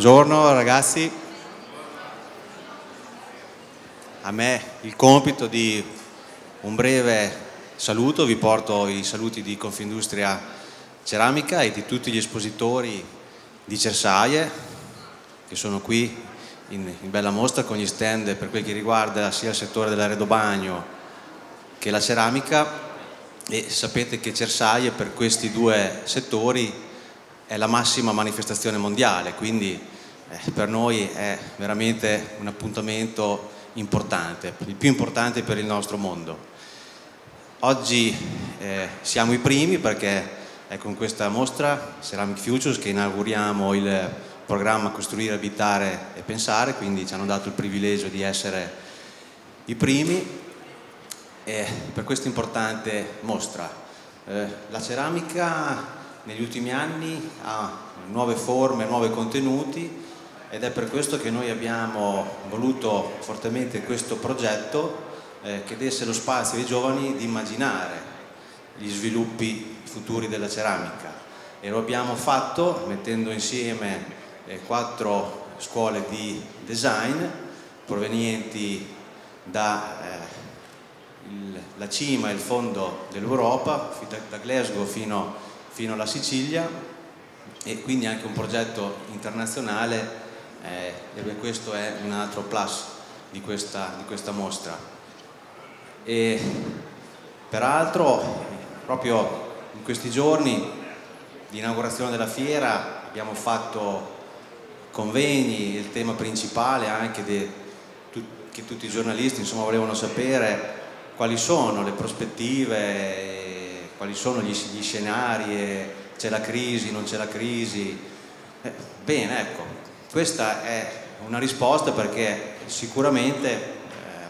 Buongiorno ragazzi, a me il compito di un breve saluto, vi porto i saluti di Confindustria Ceramica e di tutti gli espositori di Cersaie che sono qui in, in bella mostra con gli stand per quel che riguarda sia il settore dell'arredo bagno che la ceramica. E sapete che Cersaie per questi due settori è la massima manifestazione mondiale, quindi eh, per noi è veramente un appuntamento importante, il più importante per il nostro mondo. Oggi eh, siamo i primi perché è con questa mostra Ceramic Futures che inauguriamo il programma Costruire, Abitare e Pensare, quindi ci hanno dato il privilegio di essere i primi eh, per questa importante mostra. Eh, la ceramica negli ultimi anni ha nuove forme, nuovi contenuti ed è per questo che noi abbiamo voluto fortemente questo progetto eh, che desse lo spazio ai giovani di immaginare gli sviluppi futuri della ceramica. E lo abbiamo fatto mettendo insieme eh, quattro scuole di design provenienti dalla eh, cima e il fondo dell'Europa, da Glasgow fino fino alla Sicilia. E quindi anche un progetto internazionale eh, questo è un altro plus di questa, di questa mostra. E peraltro proprio in questi giorni di inaugurazione della fiera abbiamo fatto convegni, il tema principale anche de, tu, che tutti i giornalisti insomma, volevano sapere quali sono le prospettive quali sono gli, gli scenari, c'è la crisi, non c'è la crisi. Eh, bene, ecco, questa è una risposta perché sicuramente, eh,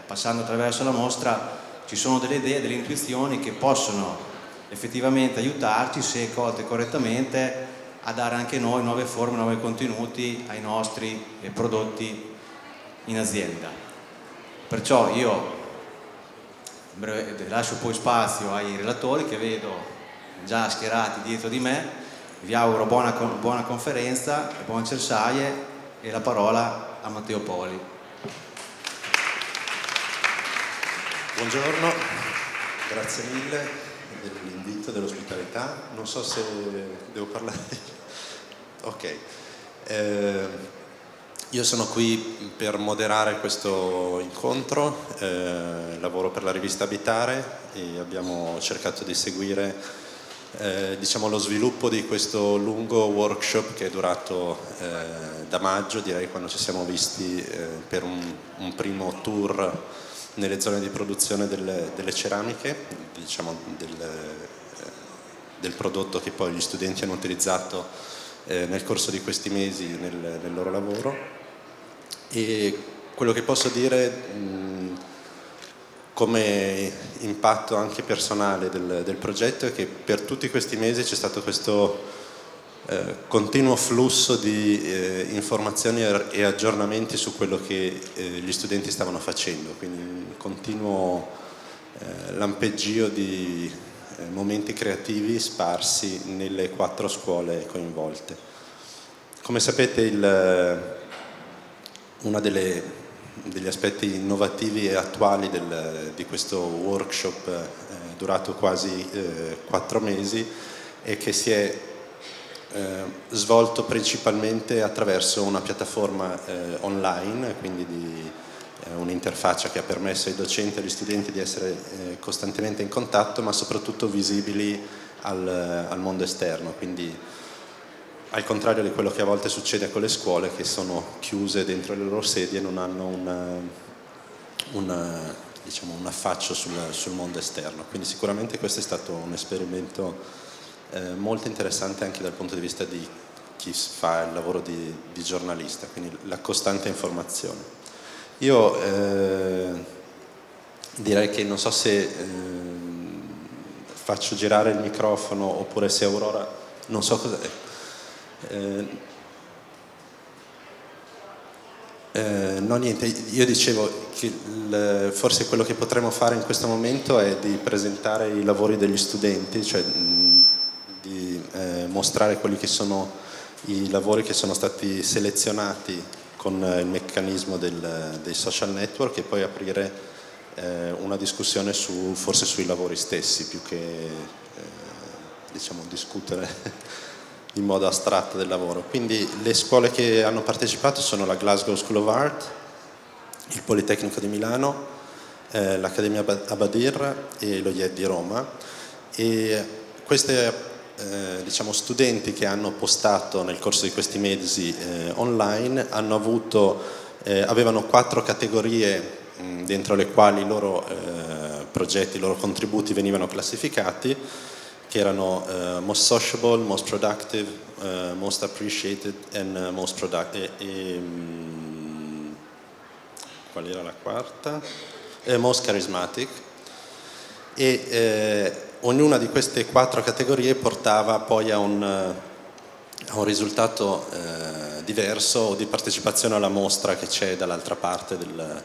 passando attraverso la mostra, ci sono delle idee, delle intuizioni che possono effettivamente aiutarci, se colte correttamente, a dare anche noi nuove forme, nuovi contenuti ai nostri eh, prodotti in azienda. Perciò io lascio poi spazio ai relatori che vedo già schierati dietro di me, vi auguro buona, buona conferenza, buon Cersaie e la parola a Matteo Poli. Buongiorno, grazie mille dell'invito, dell'ospitalità. Non so se devo parlare. Ok. Eh, io sono qui per moderare questo incontro, eh, lavoro per la rivista Abitare e abbiamo cercato di seguire eh, diciamo, lo sviluppo di questo lungo workshop che è durato eh, da maggio, direi quando ci siamo visti eh, per un, un, primo tour nelle zone di produzione delle, delle ceramiche, diciamo, del, eh, del, prodotto che poi gli studenti hanno utilizzato eh, nel corso di questi mesi nel, nel loro lavoro. E quello che posso dire mh, come impatto anche personale del, del, progetto è che per tutti questi mesi c'è stato questo eh, continuo flusso di eh, informazioni e aggiornamenti su quello che eh, gli studenti stavano facendo, quindi un continuo eh, lampeggio di eh, momenti creativi sparsi nelle quattro scuole coinvolte. Come sapete il uno degli aspetti innovativi e attuali del, di questo workshop eh, durato quasi eh, quattro mesi è che si è eh, svolto principalmente attraverso una piattaforma eh, online, quindi di eh, un'interfaccia che ha permesso ai docenti e agli studenti di essere eh, costantemente in contatto ma soprattutto visibili al, al mondo esterno. Quindi, al contrario di quello che a volte succede con le scuole che sono chiuse dentro le loro sedie e non hanno una, una, diciamo, un affaccio sul, sul, mondo esterno. Quindi sicuramente questo è stato un esperimento eh, molto interessante anche dal punto di vista di chi fa il lavoro di, di giornalista, quindi la costante informazione. Io eh, direi che non so se eh, faccio girare il microfono oppure se Aurora, non so cosa eh, eh, no niente, io dicevo che il, forse quello che potremmo fare in questo momento è di presentare i lavori degli studenti, cioè di eh, mostrare quelli che sono i lavori che sono stati selezionati con il meccanismo del, dei social network e poi aprire eh, una discussione su, forse sui lavori stessi più che eh, diciamo, discutere in modo astratto del lavoro. Quindi le scuole che hanno partecipato sono la Glasgow School of Art, il Politecnico di Milano, eh, l'Accademia Abadir e lo IED di Roma e queste eh, diciamo, studenti che hanno postato nel corso di questi mesi eh, online avuto, eh, avevano quattro categorie mh, dentro le quali i loro eh, progetti, i loro contributi venivano classificati che erano uh, most sociable, most productive, uh, most appreciated and uh, most productive. E, um, qual era la quarta? most charismatic. E ognuna di queste quattro categorie portava poi a un, a un risultato diverso o di partecipazione alla mostra che c'è dall'altra parte del,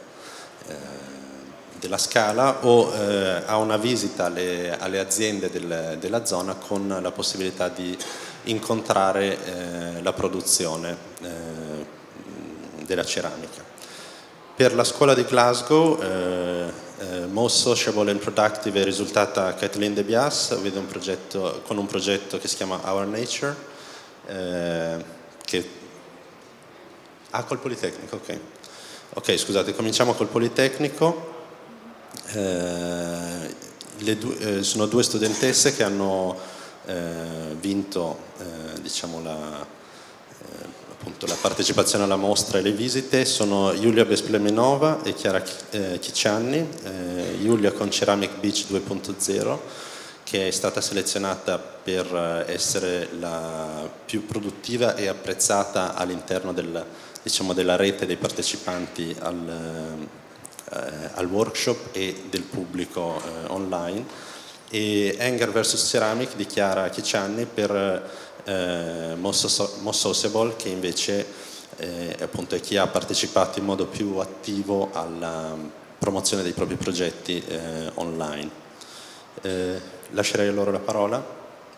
della scala o eh, a una visita alle, alle aziende del, della zona con la possibilità di incontrare eh, la produzione eh, della ceramica. Per la scuola di Glasgow, eh, eh, Most Sociable and Productive è risultata Kathleen De Bias un progetto, con un progetto che si chiama Our Nature, eh, che... Ah, col Politecnico, ok. Ok, scusate, cominciamo col Politecnico. Eh, due, eh, sono due studentesse che hanno eh, vinto diciamo la, la, partecipazione alla mostra e le visite, sono Giulia Besplemenova e Chiara Chiccianni, Giulia con Ceramic Beach 2.0 che è stata selezionata per essere la più produttiva e apprezzata all'interno del, diciamo, della rete dei partecipanti al, al workshop e del pubblico eh, online e Anger vs Ceramic dichiara Chiccianni per eh, Most Sociable che invece eh, appunto è chi ha partecipato in modo più attivo alla promozione dei propri progetti eh, online. Eh, lascerei loro la parola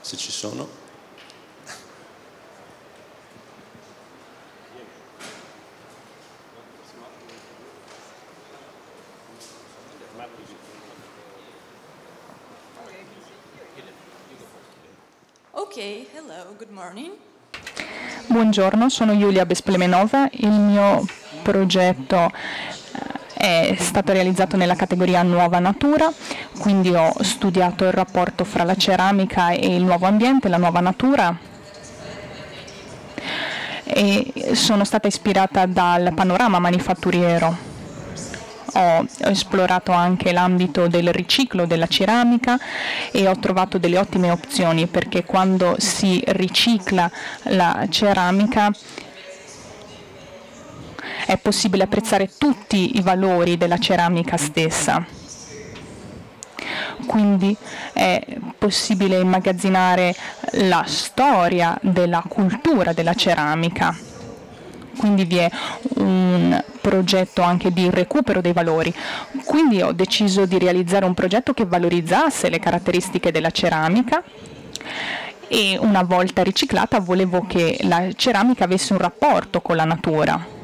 se ci sono. Buongiorno, sono Giulia Besplemenova, il mio progetto eh, è stato realizzato nella categoria Nuova Natura, quindi ho studiato il rapporto fra la ceramica e il nuovo ambiente, la nuova natura. E sono stata ispirata dal panorama manifatturiero ho esplorato anche l'ambito del riciclo della ceramica e ho trovato delle ottime opzioni perché quando si ricicla la ceramica è possibile apprezzare tutti i valori della ceramica stessa. Quindi è possibile immagazzinare la storia della cultura della ceramica quindi vi è un progetto anche di recupero dei valori. Quindi ho deciso di realizzare un progetto che valorizzasse le caratteristiche della ceramica e una volta riciclata volevo che la ceramica avesse un rapporto con la natura.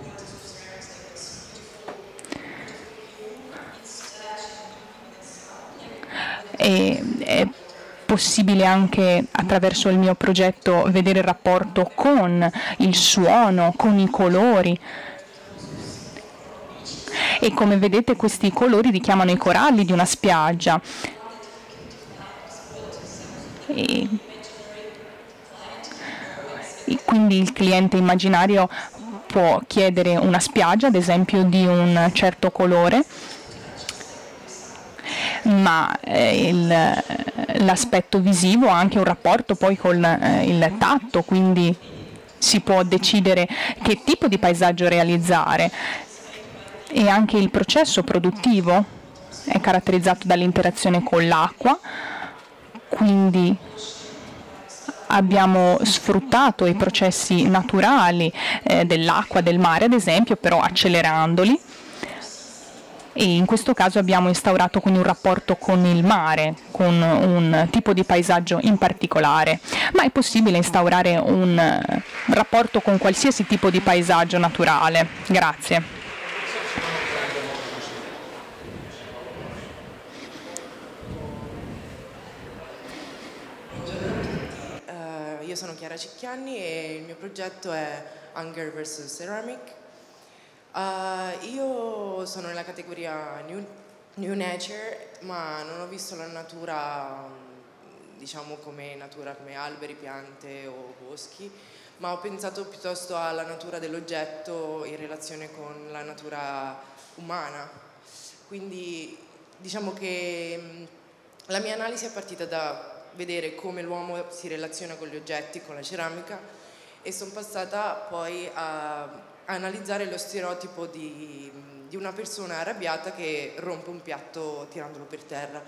E, e possibile anche attraverso il mio progetto vedere il rapporto con il suono, con i colori. E come vedete questi colori richiamano i coralli di una spiaggia. E, quindi il cliente immaginario può chiedere una spiaggia, ad esempio di un certo colore, ma eh, l'aspetto visivo ha anche un rapporto poi con eh, il tatto, quindi si può decidere che tipo di paesaggio realizzare. E anche il processo produttivo è caratterizzato dall'interazione con l'acqua, quindi abbiamo sfruttato i processi naturali eh, dell'acqua, del mare ad esempio, però accelerandoli e in questo caso abbiamo instaurato quindi un rapporto con il mare, con un tipo di paesaggio in particolare, ma è possibile instaurare un rapporto con qualsiasi tipo di paesaggio naturale. Grazie. io sono Chiara Cicchianni e il mio progetto è Hunger vs Ceramic. Uh, io sono nella categoria New, New, Nature, ma non ho visto la natura, diciamo come natura come alberi, piante o boschi, ma ho pensato piuttosto alla natura dell'oggetto in relazione con la natura umana. Quindi diciamo che la mia analisi è partita da vedere come l'uomo si relaziona con gli oggetti, con la ceramica e sono passata poi a, analizzare lo stereotipo di, di, una persona arrabbiata che rompe un piatto tirandolo per terra.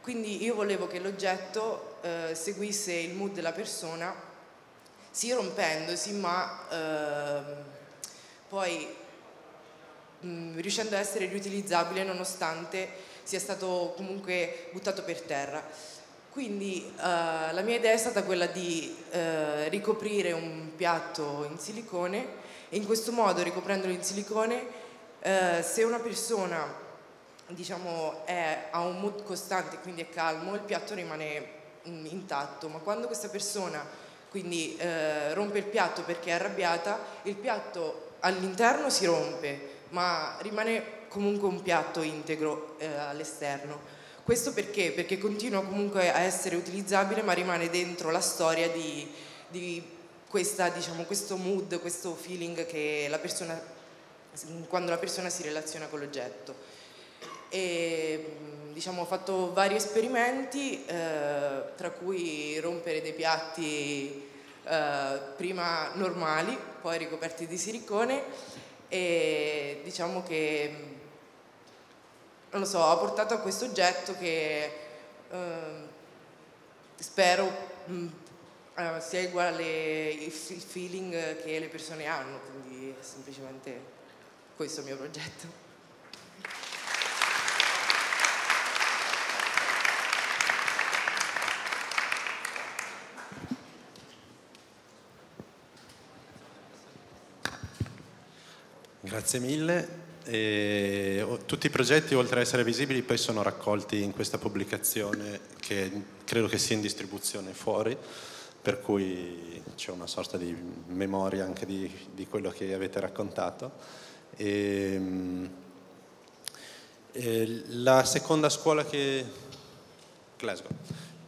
Quindi io volevo che l'oggetto eh, seguisse il mood della persona, sì rompendosi, ma eh, poi mh, riuscendo a essere riutilizzabile nonostante sia stato comunque buttato per terra. Quindi uh, la mia idea è stata quella di uh, ricoprire un piatto in silicone in questo modo, ricoprendolo in silicone, uh, se una persona diciamo, è, ha un mood costante, quindi è calmo, il piatto rimane mh, mm, intatto, ma quando questa persona quindi rompe il piatto perché è arrabbiata, il piatto all'interno si rompe, ma rimane comunque un piatto integro all'esterno. Questo perché? Perché continua comunque a essere utilizzabile ma rimane dentro la storia di, di questa, diciamo, questo mood, questo feeling che la persona, quando la persona si relaziona con l'oggetto. E, diciamo, ho fatto vari esperimenti, eh, tra cui rompere dei piatti eh, prima normali, poi ricoperti di silicone e diciamo che non lo so, ha portato a questo oggetto che eh, spero mh, mm, eh, sia uguale il feeling che le persone hanno, quindi è semplicemente questo il mio progetto. Grazie mille. E tutti i progetti, oltre ad essere visibili, poi sono raccolti in questa pubblicazione che credo che sia in distribuzione fuori, per cui c'è una sorta di memoria anche di, di quello che avete raccontato. E, e la seconda scuola che... Glasgow.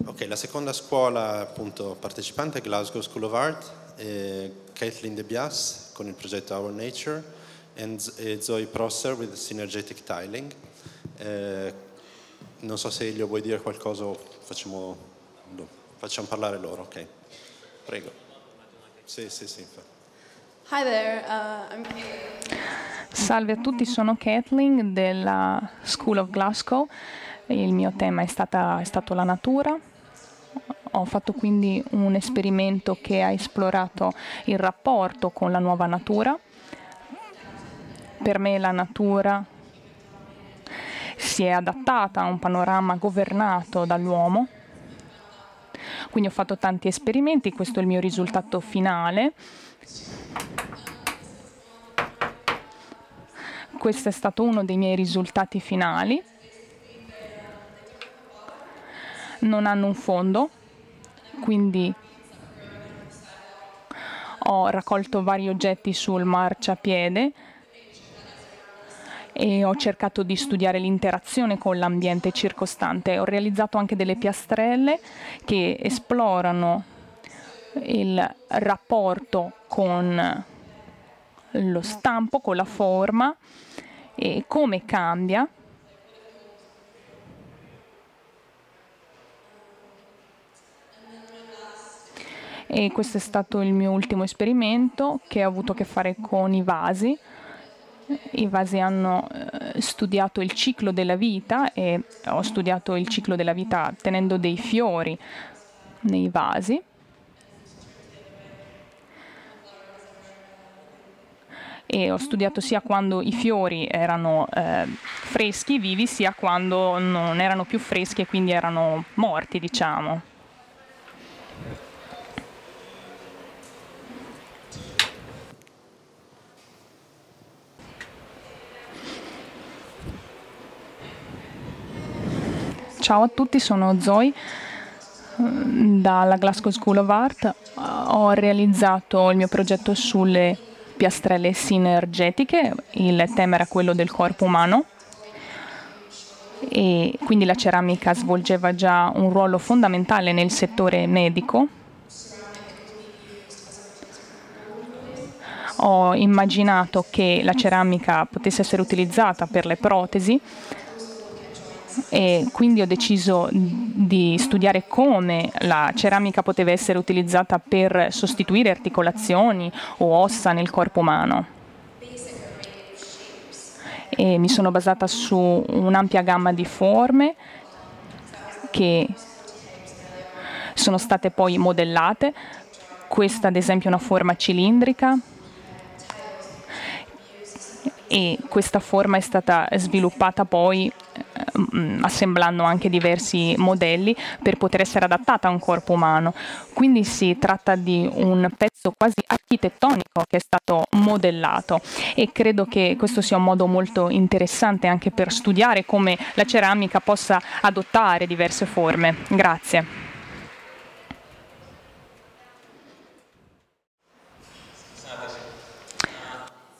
Ok, la seconda scuola appunto partecipante è Glasgow School of Art, Caitlin De Bias con il progetto Our Nature and Zoe Prosser with Synergetic Tiling. Eh, non so se Elio vuoi dire qualcosa o facciamo, no, facciamo parlare loro, ok. Prego. Sì, sì, sì. Hi there, uh, I'm Salve a tutti, sono Kathleen della School of Glasgow. Il mio tema è, stata, è stato la natura. Ho fatto quindi un esperimento che ha esplorato il rapporto con la nuova natura per me la natura si è adattata a un panorama governato dall'uomo. Quindi ho fatto tanti esperimenti, questo è il mio risultato finale. Questo è stato uno dei miei risultati finali. Non hanno un fondo, quindi ho raccolto vari oggetti sul marciapiede e ho cercato di studiare l'interazione con l'ambiente circostante. Ho realizzato anche delle piastrelle che esplorano il rapporto con lo stampo, con la forma e come cambia. E questo è stato il mio ultimo esperimento che ha avuto a che fare con i vasi. I vasi hanno eh, studiato il ciclo della vita e ho studiato il ciclo della vita tenendo dei fiori nei vasi. E ho studiato sia quando i fiori erano eh, freschi, vivi, sia quando non erano più freschi e quindi erano morti, diciamo. Ciao a tutti, sono Zoe dalla Glasgow School of Art. Ho realizzato il mio progetto sulle piastrelle sinergetiche, il tema era quello del corpo umano e quindi la ceramica svolgeva già un ruolo fondamentale nel settore medico. Ho immaginato che la ceramica potesse essere utilizzata per le protesi e quindi ho deciso di studiare come la ceramica poteva essere utilizzata per sostituire articolazioni o ossa nel corpo umano. E mi sono basata su un'ampia gamma di forme che sono state poi modellate. Questa ad esempio è una forma cilindrica e questa forma è stata sviluppata poi eh, assemblando anche diversi modelli per poter essere adattata a un corpo umano. Quindi si tratta di un pezzo quasi architettonico che è stato modellato e credo che questo sia un modo molto interessante anche per studiare come la ceramica possa adottare diverse forme. Grazie.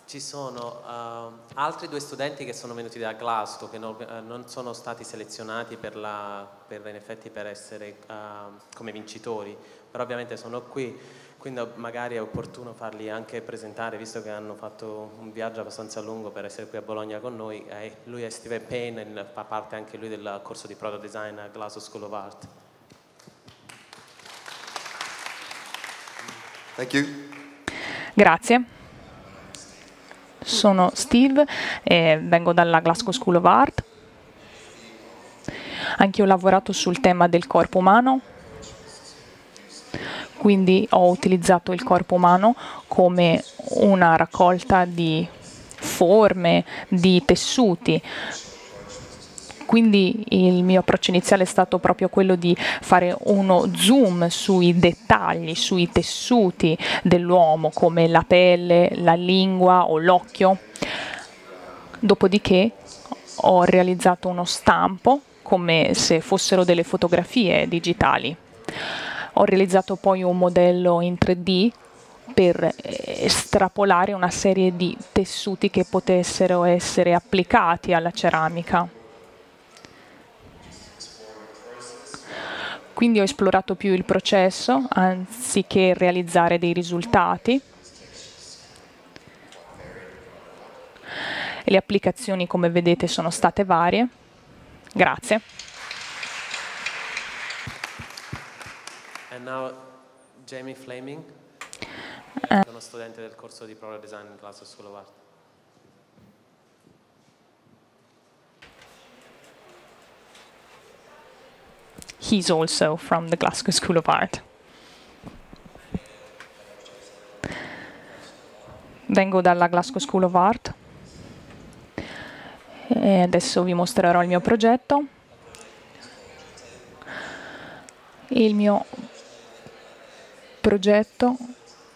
Ci sono uh, altri due studenti che sono venuti da Glasgow che non, uh, non sono stati selezionati per, la, per, in effetti per essere uh, come vincitori, però ovviamente sono qui, quindi magari è opportuno farli anche presentare visto che hanno fatto un viaggio abbastanza lungo per essere qui a Bologna con noi. Eh, lui è Steven Payne, fa parte anche lui del corso di Product Design a Glasgow School of Art. Thank you. Grazie sono Steve e vengo dalla Glasgow School of Art. Anche io ho lavorato sul tema del corpo umano, quindi ho utilizzato il corpo umano come una raccolta di forme, di tessuti quindi il mio approccio iniziale è stato proprio quello di fare uno zoom sui dettagli, sui tessuti dell'uomo come la pelle, la lingua o l'occhio. Dopodiché ho realizzato uno stampo come se fossero delle fotografie digitali. Ho realizzato poi un modello in 3D per estrapolare una serie di tessuti che potessero essere applicati alla ceramica. Quindi ho esplorato più il processo anziché realizzare dei risultati. Le applicazioni, come vedete, sono state varie. Grazie. And now Jamie Flaming, uh. uno studente del corso di Product Design in Glasgow School he's also from the Glasgow School of Art. Vengo dalla Glasgow School of Art e adesso vi mostrerò il mio progetto. Il mio progetto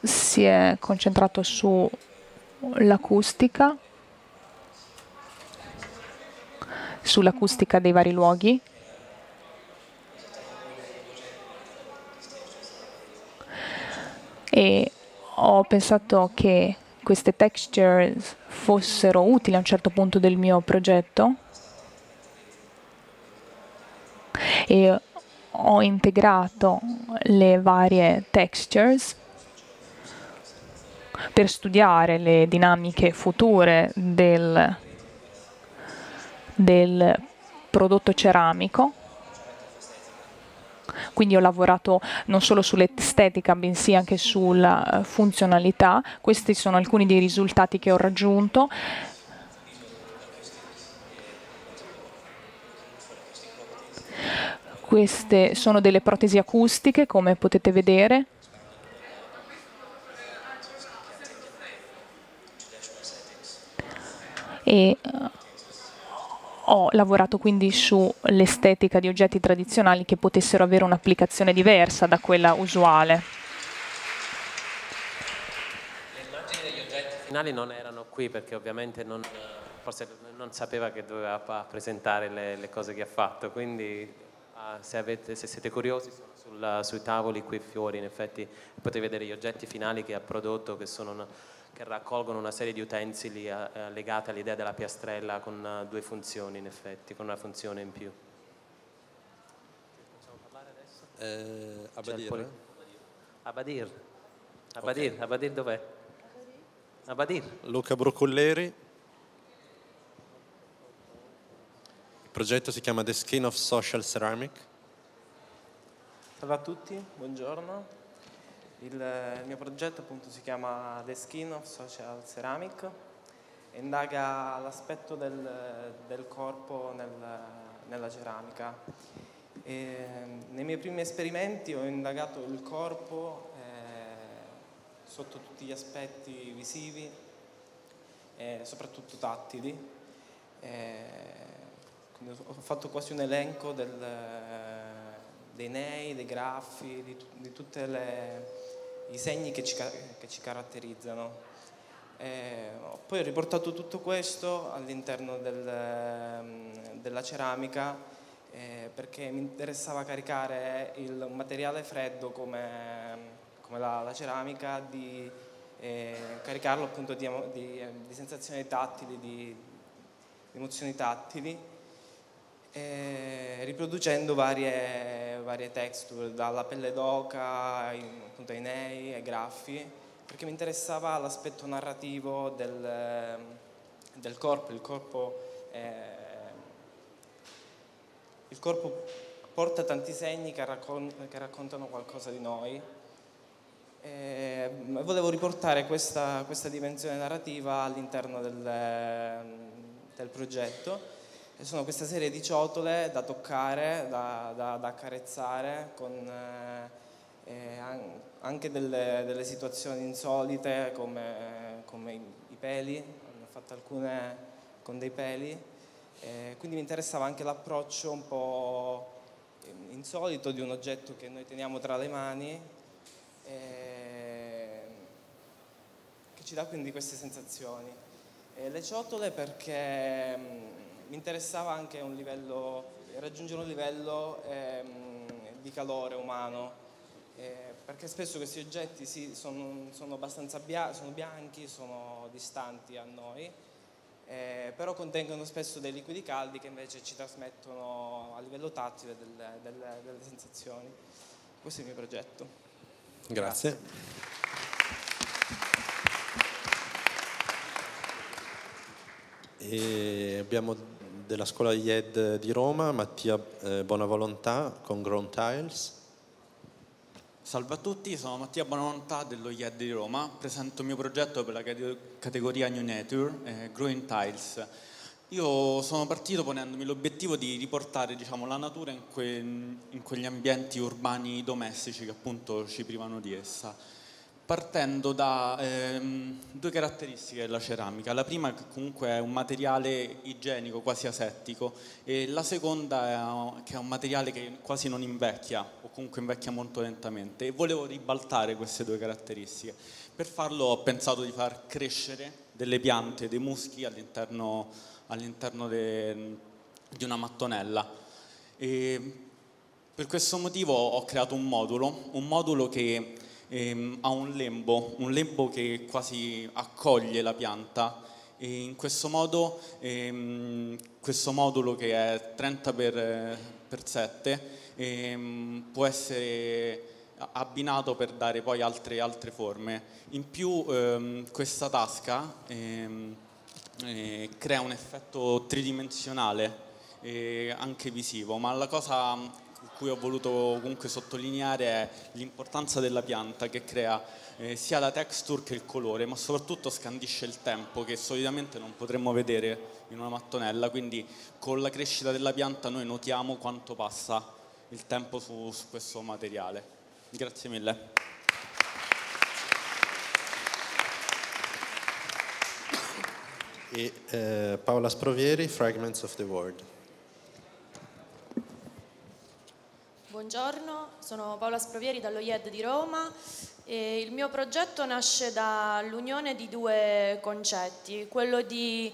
si è concentrato sull'acustica, sull'acustica dei vari luoghi e ho pensato che queste textures fossero utili a un certo punto del mio progetto. E ho integrato le varie textures per studiare le dinamiche future del, del prodotto ceramico quindi ho lavorato non solo sull'estetica, bensì anche sulla eh, funzionalità. Questi sono alcuni dei risultati che ho raggiunto. Queste sono delle protesi acustiche, come potete vedere. E ho lavorato quindi sull'estetica di oggetti tradizionali che potessero avere un'applicazione diversa da quella usuale. Le immagini degli oggetti finali non erano qui perché ovviamente non, forse non sapeva che doveva presentare le, le cose che ha fatto, quindi uh, se, avete, se, siete curiosi sulla, sui tavoli qui fuori in effetti potete vedere gli oggetti finali che ha prodotto che, una, che raccolgono una serie di utensili uh, legate all'idea della piastrella con uh, due funzioni in effetti, con una funzione in più. Possiamo parlare adesso? Eh, Abadir. Abadir. Abadir, okay. Abadir dov'è? Abadir. Luca Brocolleri. Il progetto si chiama The Skin of Social Ceramic. Salve a tutti, buongiorno. Il, mio progetto appunto si chiama The Skin of Social Ceramic e indaga l'aspetto del, del corpo nel, nella ceramica. E, nei miei primi esperimenti ho indagato il corpo sotto tutti gli aspetti visivi e soprattutto tattili. E ho fatto quasi un elenco del, dei nei, dei graffi, di, di tutti i segni che ci, che ci caratterizzano. E poi ho riportato tutto questo all'interno del, della ceramica eh, perché mi interessava caricare il materiale freddo come come la, la ceramica, di eh, caricarlo appunto di, di, di sensazioni tattili, di, di emozioni tattili, eh, riproducendo varie, varie, texture, dalla pelle d'oca appunto ai nei, ai graffi, perché mi interessava l'aspetto narrativo del, del corpo, il corpo, eh, il corpo porta tanti segni che, raccon- che raccontano qualcosa di noi e volevo riportare questa, questa, dimensione narrativa all'interno del, del progetto. Sono questa serie di ciotole da toccare, da, da, da accarezzare, con eh, anche delle, delle, situazioni insolite come, come, i peli, ne ho fatte alcune con dei peli. Eh, quindi mi interessava anche l'approccio un po' insolito di un oggetto che noi teniamo tra le mani. Eh, ci dà quindi queste sensazioni. Le ciotole perché mm, mi interessava anche un livello, raggiungere un livello ehm, di calore umano, eh, perché spesso questi oggetti sì, sono, sono, abbastanza bia- sono bianchi, sono distanti a noi, eh, però contengono spesso dei liquidi caldi che invece ci trasmettono a livello tattile delle, delle, delle sensazioni. Questo è il mio progetto. Grazie. Grazie. E abbiamo della scuola IED di Roma Mattia eh, Bonavolontà con Ground Tiles. Salve a tutti, sono Mattia Bonavolontà dello IED di Roma, presento il mio progetto per la categoria New Nature, eh, Growing Tiles. Io sono partito ponendomi l'obiettivo di riportare diciamo, la natura in, que- in quegli ambienti urbani domestici che appunto ci privano di essa partendo da ehm, due caratteristiche della ceramica. La prima che comunque è un materiale igienico, quasi asettico, e la seconda è che è un materiale che quasi non invecchia o comunque invecchia molto lentamente. E volevo ribaltare queste due caratteristiche. Per farlo ho pensato di far crescere delle piante, dei muschi all'interno, all'interno di una mattonella. E per questo motivo ho creato un modulo, un modulo che ehm, ha un lembo, un lembo che quasi accoglie la pianta e in questo modo ehm, questo modulo che è 30 per, per 7 ehm, può essere abbinato per dare poi altre, altre forme. In più ehm, questa tasca ehm, eh, crea un effetto tridimensionale eh, anche visivo, ma la cosa cui ho voluto comunque sottolineare è l'importanza della pianta che crea eh, sia la texture che il colore, ma soprattutto scandisce il tempo che solitamente non potremmo vedere in una mattonella, quindi con la crescita della pianta noi notiamo quanto passa il tempo su, su questo materiale. Grazie mille. E eh, Paola Sprovieri, Fragments of the World. Buongiorno, sono Paola Sprovieri dallo IED di Roma e il mio progetto nasce dall'unione di due concetti, quello di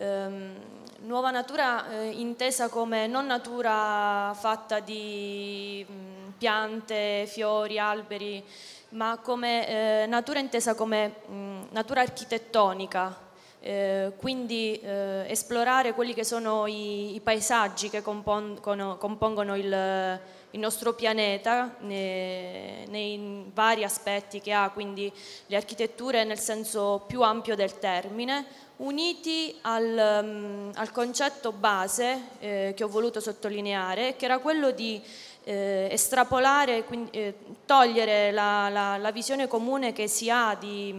Ehm, nuova natura eh, intesa come non natura fatta di mh, piante, fiori, alberi, ma come eh, natura intesa come mh, natura architettonica, eh, quindi eh, esplorare quelli che sono i, i paesaggi che compongono, compongono il, il, nostro pianeta nei, nei, vari aspetti che ha, quindi le architetture nel senso più ampio del termine, uniti al, um, al concetto base eh, che ho voluto sottolineare, che era quello di eh, estrapolare, quindi, eh, togliere la, la, la, visione comune che si ha di,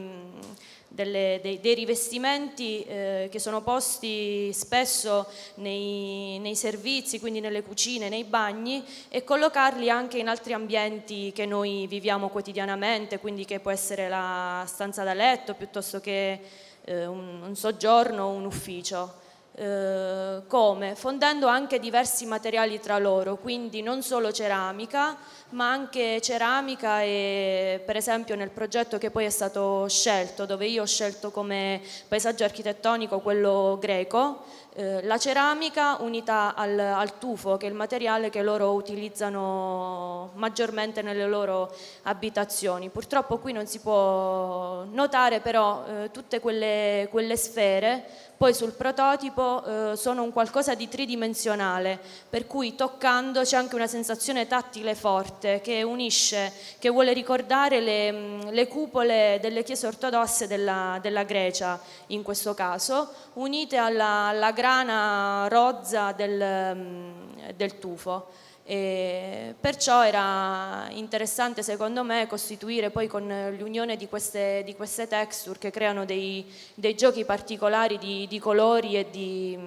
delle, dei, dei, rivestimenti eh, che sono posti spesso nei, nei, servizi, quindi nelle cucine, nei bagni e collocarli anche in altri ambienti che noi viviamo quotidianamente, quindi che può essere la stanza da letto piuttosto che eh, un, un soggiorno un ufficio. Eh, come? Fondendo anche diversi materiali tra loro, quindi non solo ceramica, ma anche ceramica e per esempio nel progetto che poi è stato scelto, dove io ho scelto come paesaggio architettonico quello greco, eh, la ceramica unita al, al, tufo, che è il materiale che loro utilizzano maggiormente nelle loro abitazioni. Purtroppo qui non si può notare però eh, tutte quelle, quelle sfere poi sul prototipo eh, sono un qualcosa di tridimensionale, per cui toccando c'è anche una sensazione tattile forte che unisce, che vuole ricordare le, mm, le cupole delle chiese ortodosse della, della, Grecia in questo caso, unite alla, alla grana rozza del, mm, del tufo. E perciò era interessante secondo me costituire poi con l'unione di queste, di queste texture che creano dei, dei giochi particolari di, di colori e di,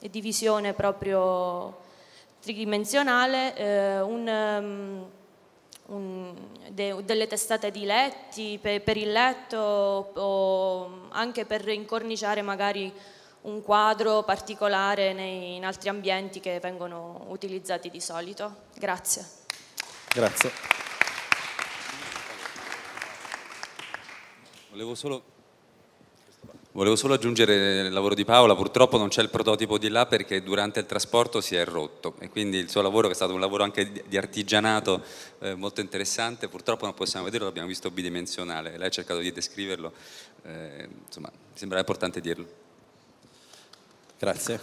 e di, visione proprio tridimensionale, eh, un, un, de, delle testate di letti per, per il letto o anche per incorniciare magari un quadro particolare nei, in altri ambienti che vengono utilizzati di solito. Grazie. Grazie. Volevo solo, volevo solo, aggiungere il lavoro di Paola, purtroppo non c'è il prototipo di là perché durante il trasporto si è rotto e quindi il suo lavoro che è stato un lavoro anche di artigianato eh, molto interessante, purtroppo non possiamo vederlo, l'abbiamo visto bidimensionale, lei ha cercato di descriverlo, eh, insomma mi sembra importante dirlo. Grazie.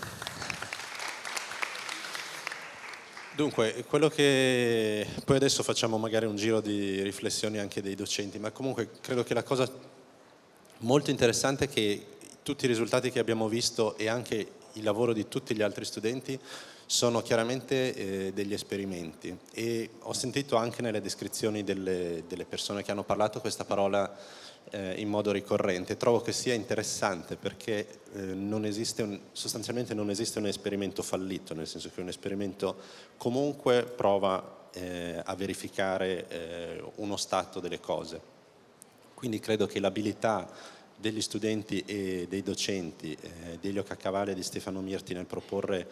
Dunque, quello che poi adesso facciamo magari un giro di riflessioni anche dei docenti, ma comunque credo che la cosa molto interessante è che tutti i risultati che abbiamo visto e anche il lavoro di tutti gli altri studenti sono chiaramente eh, degli esperimenti e ho sentito anche nelle descrizioni delle, delle persone che hanno parlato questa parola eh, in modo ricorrente. Trovo che sia interessante perché eh, non un, sostanzialmente non esiste un esperimento fallito, nel senso che un esperimento comunque prova eh, a verificare eh, uno stato delle cose. Quindi credo che l'abilità degli studenti e dei docenti, eh, di Elio Caccavale e di Stefano Mirti nel proporre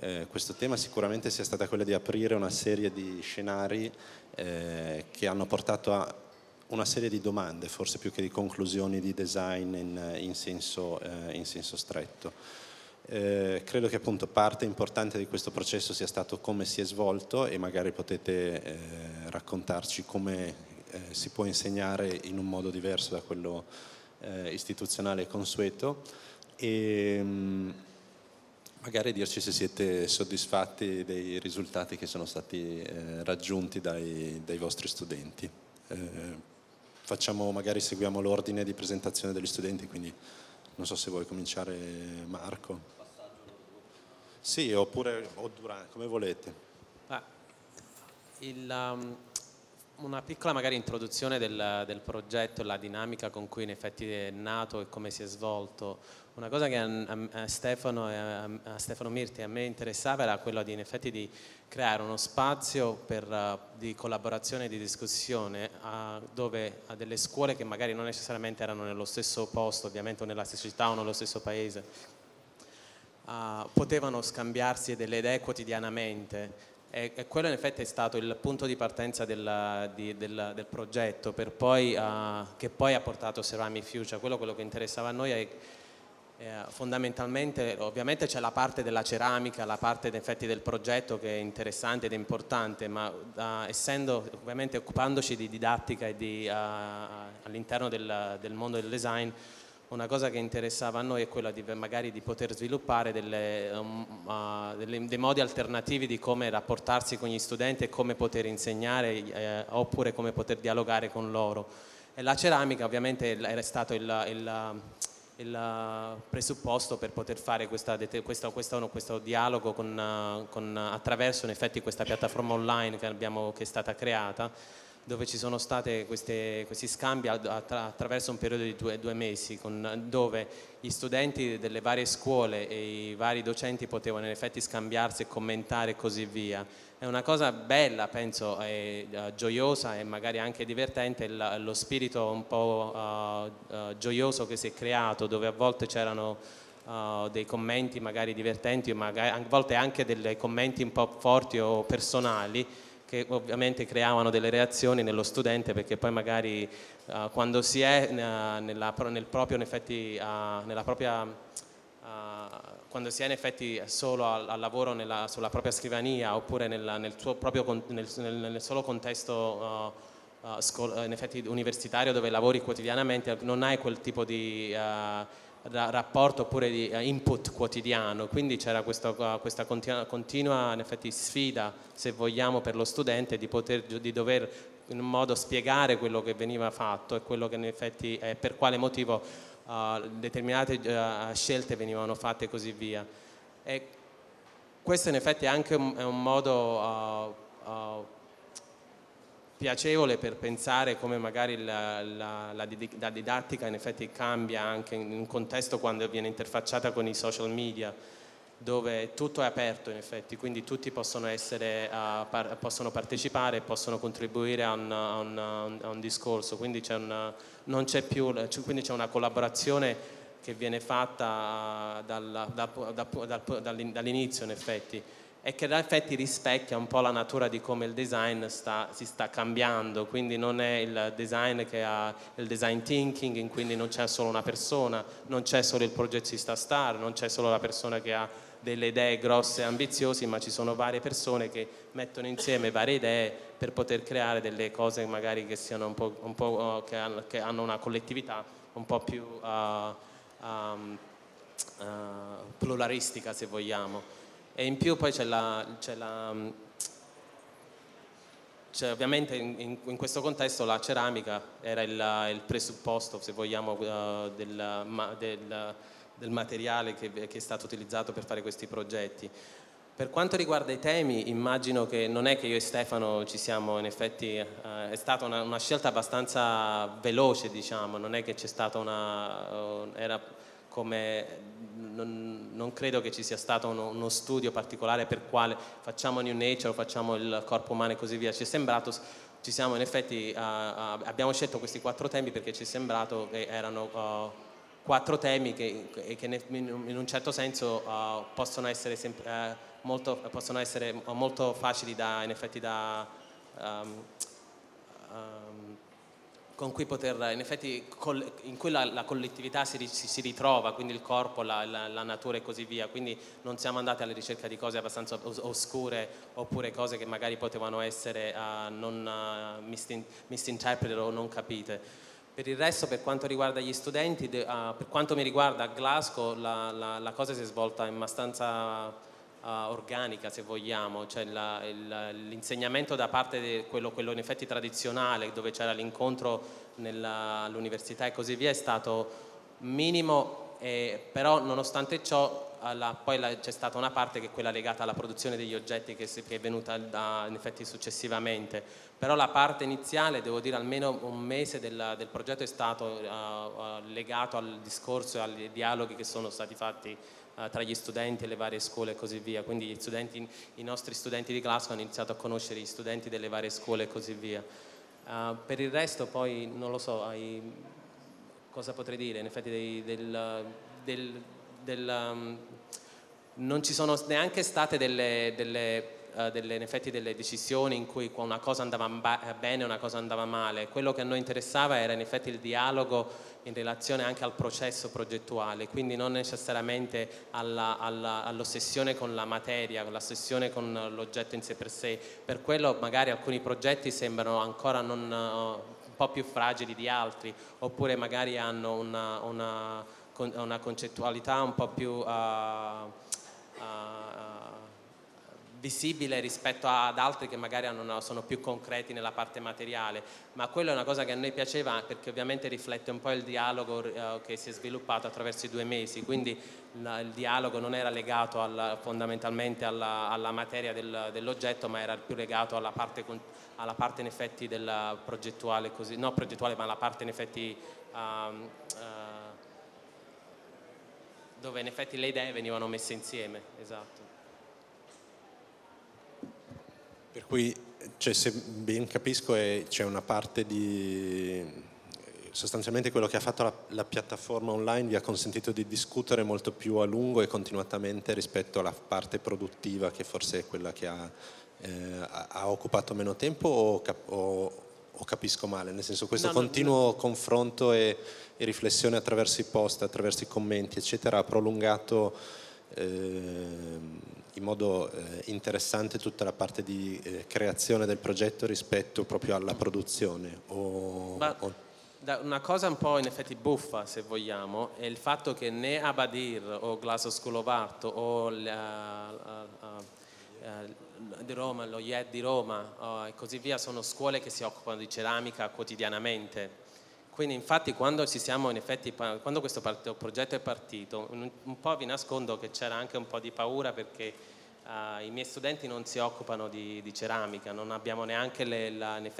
eh, questo tema sicuramente sia stata quella di aprire una serie di scenari eh, che hanno portato a una serie di domande, forse più che di conclusioni di design in, in, senso, eh, in senso, stretto. Eh, credo che appunto parte importante di questo processo sia stato come si è svolto e magari potete eh, raccontarci come eh, si può insegnare in un modo diverso da quello eh, istituzionale e consueto e mh, mm, magari dirci se siete soddisfatti dei risultati che sono stati eh, raggiunti dai, dai vostri studenti facciamo, magari seguiamo l'ordine di presentazione degli studenti, quindi non so se vuoi cominciare Marco. Sì, oppure o durante, come volete. Ah, il, um, una piccola magari introduzione del, del, progetto, la dinamica con cui in effetti è nato e come si è svolto. Una cosa che a, a, Stefano, a, a Stefano Mirti e a me interessava era quella di in effetti di creare uno spazio per, uh, di collaborazione e di discussione uh, dove a delle scuole che magari non necessariamente erano nello stesso posto, ovviamente o nella stessa città o nello stesso paese, uh, potevano scambiarsi delle idee quotidianamente e, e, quello in effetti è stato il punto di partenza del, di, del, del progetto poi, che poi ha portato Ceramic Future. Quello, quello che interessava a noi è eh, fondamentalmente ovviamente c'è la parte della ceramica, la parte in effetti del progetto che è interessante ed è importante, ma uh, essendo ovviamente occupandoci di didattica e di, uh, all'interno del, del, mondo del design, una cosa che interessava a noi è quella di magari di poter sviluppare delle, um, uh, delle, dei modi alternativi di come rapportarsi con gli studenti e come poter insegnare eh, oppure come poter dialogare con loro. E la ceramica ovviamente era stato il, il il presupposto per poter fare questa, questa, questa, questo dialogo con, con, attraverso in effetti questa piattaforma online che, abbiamo, che è stata creata dove ci sono stati questi scambi attraverso un periodo di due, due mesi con, dove gli studenti delle varie scuole e i vari docenti potevano in effetti scambiarsi e commentare e così via. È una cosa bella, penso, e, uh, gioiosa e magari anche divertente il, lo spirito un po' uh, uh, gioioso che si è creato, dove a volte c'erano dei commenti magari divertenti, magari, a volte anche dei commenti un po' forti o personali, che ovviamente creavano delle reazioni nello studente perché poi magari quando si è nella, nel proprio, in effetti, nella propria quando si è in effetti solo al, al lavoro nella, sulla propria scrivania oppure nella, nel, proprio, nel, nel, solo contesto uh, uh, in effetti universitario dove lavori quotidianamente, non hai quel tipo di uh, rapporto oppure di input quotidiano, quindi c'era questo, questa continua, continua in effetti sfida, se vogliamo, per lo studente di, poter, di dover in un modo spiegare quello che veniva fatto e quello che in effetti, eh, per quale motivo uh, determinate uh, scelte venivano fatte e così via. E questo in effetti è anche un, è un modo uh, piacevole per pensare come magari la, la, la, la, didattica in effetti cambia anche in un contesto quando viene interfacciata con i social media dove tutto è aperto in effetti, quindi tutti possono, essere, uh, par possono partecipare possono contribuire a un, a un, a un discorso, quindi c'è, una, più, quindi c'è una collaborazione che viene fatta dal, da, da, da, dall'inizio in effetti e che in effetti rispecchia un po' la natura di come il design sta, si sta cambiando, quindi non è il design che ha il design thinking, in cui non c'è solo una persona, non c'è solo il progettista star, non c'è solo la persona che ha delle idee grosse e ambiziose, ma ci sono varie persone che mettono insieme varie idee per poter creare delle cose magari che, siano un po', un po', uh, che, hanno, che hanno, una collettività un po' più uh, um, uh, pluralistica se vogliamo. E in più poi c'è la, la c'è ovviamente in, in, questo contesto la ceramica era il, il presupposto, se vogliamo, uh, del, del, del materiale che, che, è stato utilizzato per fare questi progetti. Per quanto riguarda i temi, immagino che non è che io e Stefano ci siamo, in effetti eh, è stata una, una, scelta abbastanza veloce, diciamo, non è che c'è stata una... Uh, era come... Non, non, credo che ci sia stato uno, uno, studio particolare per quale facciamo New Nature facciamo il corpo umano e così via. Ci è sembrato, ci siamo in effetti, uh, uh, abbiamo scelto questi quattro temi perché ci è sembrato che erano uh, quattro temi che, che in un certo senso possono, essere molto, possono, essere molto, facili da, in effetti da, um, con cui poter, in effetti in cui la, la collettività si, si, ritrova, quindi il corpo, la, la, la, natura e così via, quindi non siamo andati alla ricerca di cose abbastanza oscure oppure cose che magari potevano essere uh, non misinterpreted o non capite. Per il resto, per quanto riguarda gli studenti, de, uh, per quanto mi riguarda a Glasgow, la, la, la cosa si è svolta in abbastanza uh, organica, se vogliamo, cioè l'insegnamento da parte di quello, quello, in effetti tradizionale, dove c'era l'incontro all'università e così via, è stato minimo, eh, però nonostante ciò alla, poi c'è stata una parte che è quella legata alla produzione degli oggetti che, che è venuta da, in effetti successivamente, però la parte iniziale, devo dire almeno un mese del, del progetto è stato uh, uh, legato al discorso e ai dialoghi che sono stati fatti uh, tra gli studenti e le varie scuole e così via, quindi studenti, i nostri studenti di Glasgow hanno iniziato a conoscere gli studenti delle varie scuole e così via. per il resto poi non lo so, hai, cosa potrei dire, in effetti dei, del, del, del um, non ci sono neanche state delle, delle eh, delle, in effetti delle decisioni in cui una cosa andava bene e una cosa andava male. Quello che a noi interessava era in effetti il dialogo in relazione anche al processo progettuale, quindi non necessariamente all'ossessione con la materia, l'ossessione con l'oggetto in sé per sé. Per quello magari alcuni progetti sembrano ancora non, uh, un po' più fragili di altri, oppure magari hanno una, una, una concettualità un po' più... Uh, visibile rispetto ad altri che magari hanno, sono più concreti nella parte materiale, ma quello è una cosa che a noi piaceva perché ovviamente riflette un po' il dialogo eh, che si è sviluppato attraverso i due mesi, quindi il dialogo non era legato alla, fondamentalmente alla, alla materia del, dell'oggetto, ma era più legato alla parte, alla parte in effetti del progettuale, così, no progettuale, ma alla parte in effetti... Um, uh, dove in effetti le idee venivano messe insieme, esatto. Per cui, cioè, se ben capisco, c'è una parte di... sostanzialmente quello che ha fatto la, la, piattaforma online vi ha consentito di discutere molto più a lungo e continuamente rispetto alla parte produttiva che forse è quella che ha, eh, ha occupato meno tempo o, o, o, capisco male? Nel senso questo no, continuo no. confronto e, e, riflessione attraverso i post, attraverso i commenti eccetera ha prolungato... Eh, in modo eh, interessante tutta la parte di eh, creazione del progetto rispetto proprio alla produzione? O, Ma, o... una cosa un po' in effetti buffa, se vogliamo, è il fatto che né Abadir o Glasgow School of Art o la, la, la, di Roma, lo IED di Roma oh, e così via sono scuole che si occupano di ceramica quotidianamente quindi infatti quando, effetti, quando questo progetto è partito, un, po' vi nascondo che c'era anche un po' di paura perché uh, i miei studenti non si occupano di, di ceramica, non abbiamo neanche le, la, le,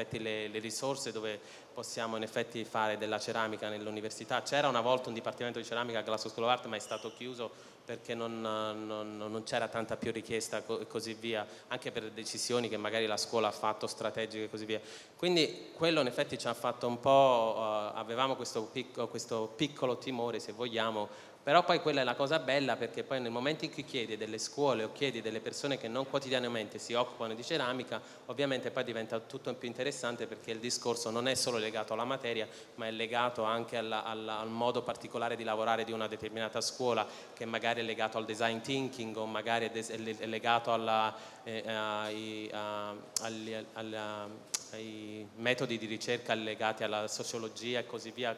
le, risorse dove possiamo in effetti fare della ceramica nell'università. C'era una volta un dipartimento di ceramica a Glasgow School of Art ma è stato chiuso perché non, non, non, c'era tanta più richiesta e così via, anche per decisioni che magari la scuola ha fatto strategiche e così via. Quindi quello in effetti ci ha fatto un po', uh, avevamo questo, picco, questo piccolo timore se vogliamo, però poi quella è la cosa bella perché poi nel momento in cui chiedi delle scuole o chiedi delle persone che non quotidianamente si occupano di ceramica, ovviamente poi diventa tutto più interessante perché il discorso non è solo legato alla materia, ma è legato anche alla, alla, al modo particolare di lavorare di una determinata scuola che magari è legato al design thinking o magari è, legato alla, eh, ai, a, agli, alla, ai metodi di ricerca legati alla sociologia e così via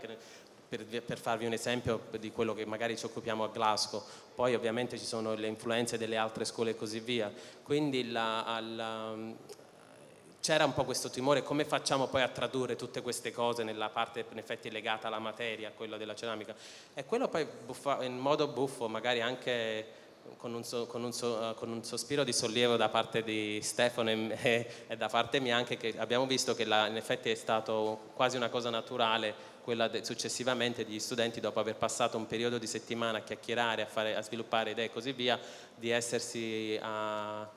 per, per, farvi un esempio di quello che magari ci occupiamo a Glasgow, poi ovviamente ci sono le influenze delle altre scuole e così via, quindi la, c'era un po' questo timore, come facciamo poi a tradurre tutte queste cose nella parte in effetti legata alla materia, quella della ceramica, e quello poi buffa, in modo buffo, magari anche con un, so, con, un so, con un, sospiro di sollievo da parte di Stefano e, e da parte mia anche che abbiamo visto che la, in effetti è stato quasi una cosa naturale quella de, successivamente degli studenti dopo aver passato un periodo di settimana a chiacchierare, a, fare, a sviluppare idee e così via, di essersi a,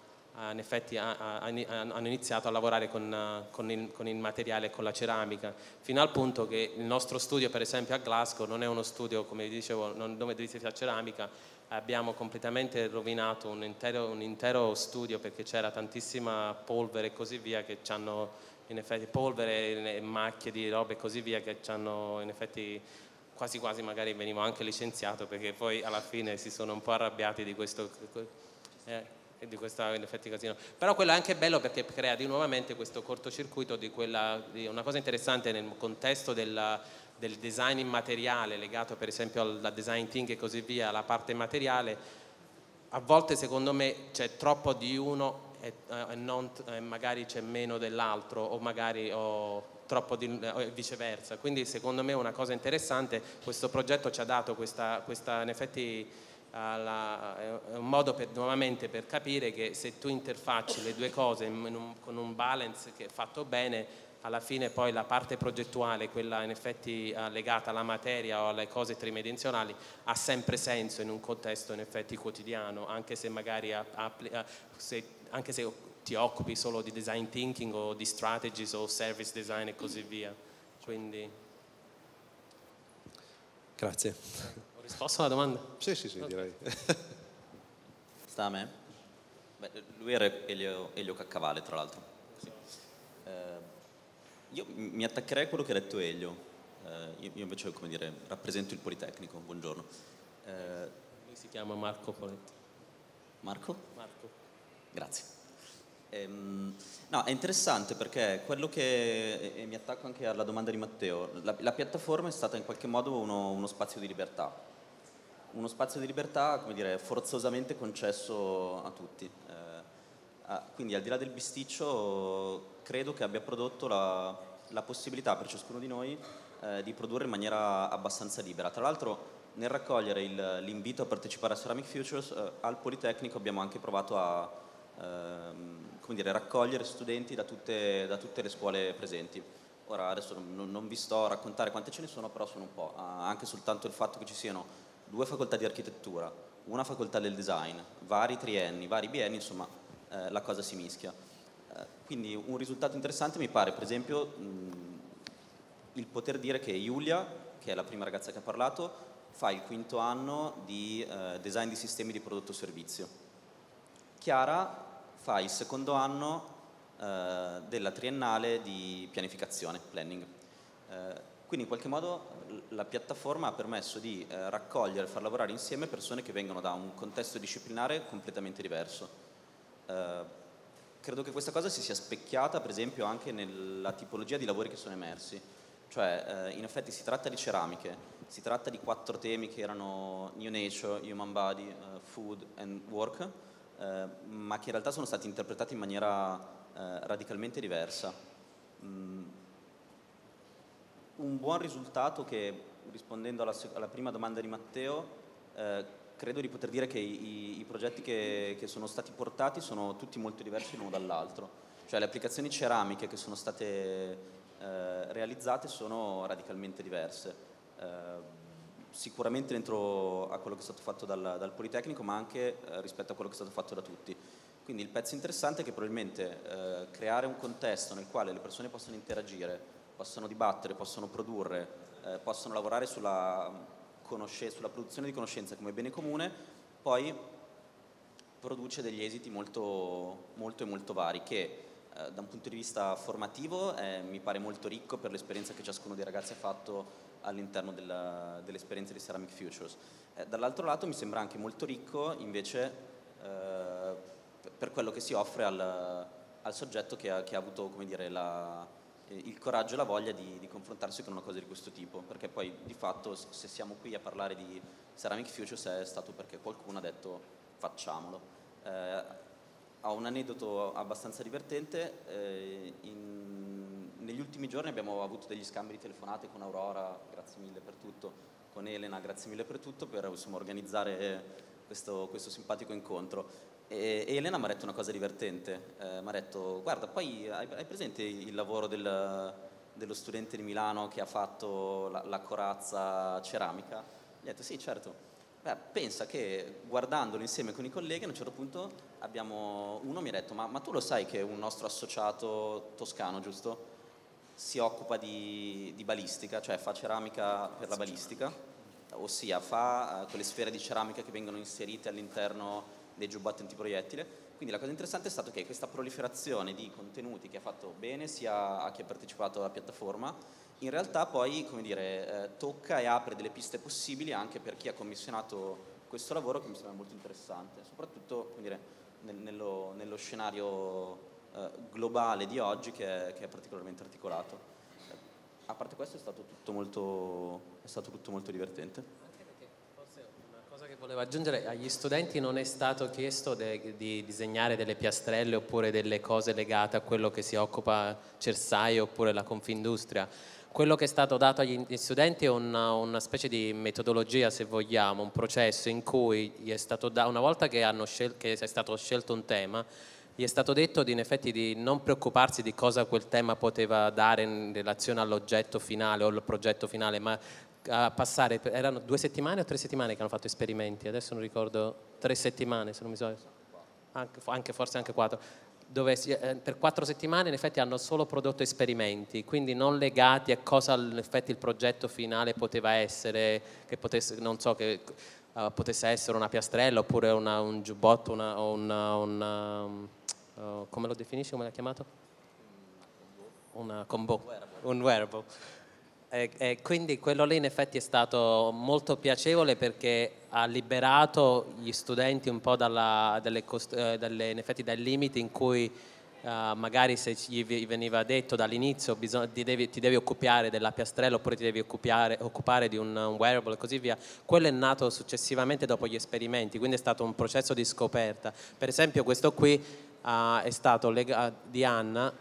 in effetti hanno iniziato a lavorare con, con, il, con, il, materiale e con la ceramica, fino al punto che il nostro studio per esempio a Glasgow non è uno studio, come dicevo, non, dove si fa ceramica, abbiamo completamente rovinato un intero, un intero studio perché c'era tantissima polvere e così via che ci hanno in effetti polvere, macchie di robe e così via che ci hanno in effetti quasi quasi magari venivo anche licenziato perché poi alla fine si sono un po' arrabbiati di questo, eh, di questo in effetti casino. Però quello è anche bello perché crea di nuovamente questo cortocircuito di, quella, di una cosa interessante nel contesto della, del design immateriale legato per esempio al design thinking e così via, alla parte materiale, a volte secondo me c'è troppo di uno e, e, non, e magari c'è meno dell'altro o magari o troppo di, o viceversa. Quindi secondo me una cosa interessante, questo progetto ci ha dato questa, questa in effetti alla, è un modo per, nuovamente per capire che se tu interfacci le due cose un, con un balance che è fatto bene, alla fine poi la parte progettuale, quella in effetti uh, legata alla materia o alle cose tridimensionali, ha sempre senso in un contesto in effetti quotidiano, anche se magari se anche se ti occupi solo di design thinking o di strategies o service design e così via. Quindi... Grazie. Ho risposto alla domanda? Sì, sì, sì, direi. Sta a me? Beh, lui era Elio, Elio Caccavale, tra l'altro. Sì. Eh, io mi attaccherei a quello che ha detto Elio. Eh, io, invece, come dire, rappresento il Politecnico. Buongiorno. Eh, lui si chiama Marco Poletti. Marco? Marco. Grazie. Ehm, no, è interessante perché quello che, e mi attacco anche alla domanda di Matteo, la, la piattaforma è stata in qualche modo uno, uno spazio di libertà uno spazio di libertà, come dire, forzosamente concesso a tutti. Eh, quindi al di là del bisticcio credo che abbia prodotto la, la possibilità per ciascuno di noi eh, di produrre in maniera abbastanza libera. Tra l'altro nel raccogliere il, l'invito a partecipare a Ceramic Futures eh, al Politecnico abbiamo anche provato a ehm, dire, raccogliere studenti da tutte, da tutte, le scuole presenti. Ora adesso non, non, vi sto a raccontare quante ce ne sono, però sono un po', anche soltanto il fatto che ci siano due facoltà di architettura, una facoltà del design, vari trienni, vari bienni, insomma eh, la cosa si mischia. Eh, quindi un risultato interessante mi pare per esempio mh, il poter dire che Giulia, che è la prima ragazza che ha parlato, fa il quinto anno di eh, design di sistemi di prodotto servizio. Chiara fa il secondo anno eh, della triennale di pianificazione, planning. Quindi in qualche modo la piattaforma ha permesso di raccogliere e far lavorare insieme persone che vengono da un contesto disciplinare completamente diverso. Credo che questa cosa si sia specchiata per esempio anche nella tipologia di lavori che sono emersi. Cioè, eh, in effetti si tratta di ceramiche, si tratta di quattro temi che erano New Nature, Human Body, uh, Food and Work, eh, ma che in realtà sono stati interpretati in maniera eh, radicalmente diversa. Mm, un buon risultato che, rispondendo alla, alla prima domanda di Matteo, eh, credo di poter dire che i, i progetti che, che, sono stati portati sono tutti molto diversi l'uno dall'altro. Cioè le applicazioni ceramiche che sono state eh, realizzate sono radicalmente diverse. Eh, sicuramente dentro a quello che è stato fatto dal, dal Politecnico, ma anche eh, rispetto a quello che è stato fatto da tutti. Quindi il pezzo interessante è che probabilmente eh, creare un contesto nel quale le persone possono interagire, possono dibattere, possono produrre, eh, possono lavorare sulla, sulla, produzione di conoscenza come bene comune, poi produce degli esiti molto, molto e molto vari che eh, da un punto di vista formativo eh, mi pare molto ricco per l'esperienza che ciascuno dei ragazzi ha fatto all'interno dell'esperienza di Ceramic Futures. Eh, dall'altro lato mi sembra anche molto ricco invece eh, per quello che si offre al, al soggetto che ha, che ha avuto dire, la, il coraggio e la voglia di, di, confrontarsi con una cosa di questo tipo, perché poi di fatto se siamo qui a parlare di Ceramic Futures è stato perché qualcuno ha detto facciamolo. Eh, ho un aneddoto abbastanza divertente, eh, in, negli ultimi giorni abbiamo avuto degli scambi di telefonate con Aurora, grazie mille per tutto, con Elena, grazie mille per tutto, per insomma, organizzare questo, questo simpatico incontro. E, e Elena mi ha detto una cosa divertente, eh, mi ha detto guarda poi hai, hai presente il lavoro del, dello studente di Milano che ha fatto la, la corazza ceramica? Gli ho detto sì certo. Beh, pensa che guardandolo insieme con i colleghi a un certo punto abbiamo, uno mi ha detto ma, ma tu lo sai che un nostro associato toscano giusto? Si occupa di, di balistica, cioè fa ceramica per la balistica, ossia fa uh, quelle sfere di ceramica che vengono inserite all'interno dei giubbotti antiproiettile. Quindi la cosa interessante è stato che questa proliferazione di contenuti che ha fatto bene sia a chi ha partecipato alla piattaforma, in realtà poi dire, eh, tocca e apre delle piste possibili anche per chi ha commissionato questo lavoro che mi sembra molto interessante, soprattutto dire, nel, nello, nello, scenario eh, globale di oggi che è, che è particolarmente articolato. A parte questo è stato tutto molto, è stato tutto molto divertente volevo aggiungere, agli studenti non è stato chiesto de, di disegnare delle piastrelle oppure delle cose legate a quello che si occupa Cersai oppure la Confindustria. Quello che è stato dato agli studenti è una, una specie di metodologia, se vogliamo, un processo in cui da, una volta che, scel- che è stato scelto un tema, gli è stato detto di, in effetti di non preoccuparsi di cosa quel tema poteva dare in relazione all'oggetto finale o al progetto finale, ma a passare, erano due settimane o tre settimane che hanno fatto esperimenti, adesso non ricordo, tre settimane se non mi so, anche, anche, forse anche quattro, dove eh, per quattro settimane in effetti hanno solo prodotto esperimenti, quindi non legati a cosa in effetti il progetto finale poteva essere, che potesse, non so, che, uh, potesse essere una piastrella oppure una, un giubbotto una, una, una uh, come lo definisci, come l'ha chiamato? Una combo, un wearable. E, e, quindi quello lì in effetti è stato molto piacevole perché ha liberato gli studenti un po' dalla, dalle, eh, dalle, effetti, dai limiti in cui uh, magari se gli veniva detto dall'inizio ti devi, ti devi, occupare della piastrella oppure ti devi occupare, occupare di un, un, wearable e così via, quello è nato successivamente dopo gli esperimenti, quindi è stato un processo di scoperta. Per esempio questo qui uh, è stato lega- di Anna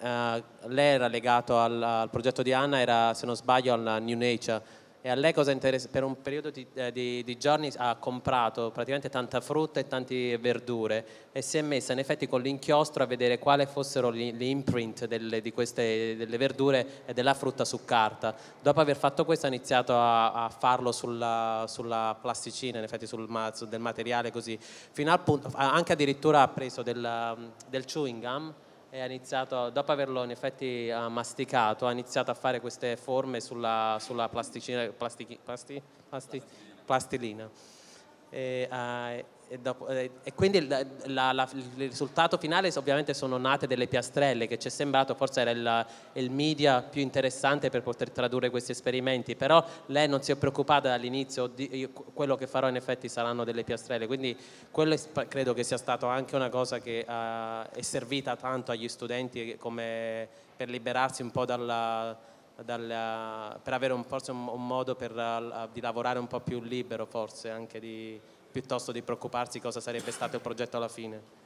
Uh, lei era legato al, al, progetto di Anna, era se non sbaglio alla New Nature e a lei cosa interessa? Per un periodo di, eh, di, di, giorni ha comprato praticamente tanta frutta e tante verdure e si è messa in effetti con l'inchiostro a vedere quali fossero le, le imprint delle, di queste, delle verdure e della frutta su carta. Dopo aver fatto questo ha iniziato a, a farlo sulla, sulla, plasticina, in effetti sul, del materiale così, fino al punto, anche addirittura ha preso del, del chewing gum e ha iniziato, dopo averlo in effetti uh, masticato, ha iniziato a fare queste forme sulla, sulla plasticina, plasti, plasti, plasti, plastilina. E, uh, e, dopo, e, e quindi la, la, la, il risultato finale ovviamente sono nate delle piastrelle che ci è sembrato forse era il, il, media più interessante per poter tradurre questi esperimenti, però lei non si è preoccupata dall'inizio, di, quello che farò in effetti saranno delle piastrelle, quindi quello credo che sia stato anche una cosa che uh, è servita tanto agli studenti come per liberarsi un po' dalla, dalla, per avere un, forse un, un modo per, uh, di lavorare un po' più libero forse anche di piuttosto di preoccuparsi cosa sarebbe stato il progetto alla fine.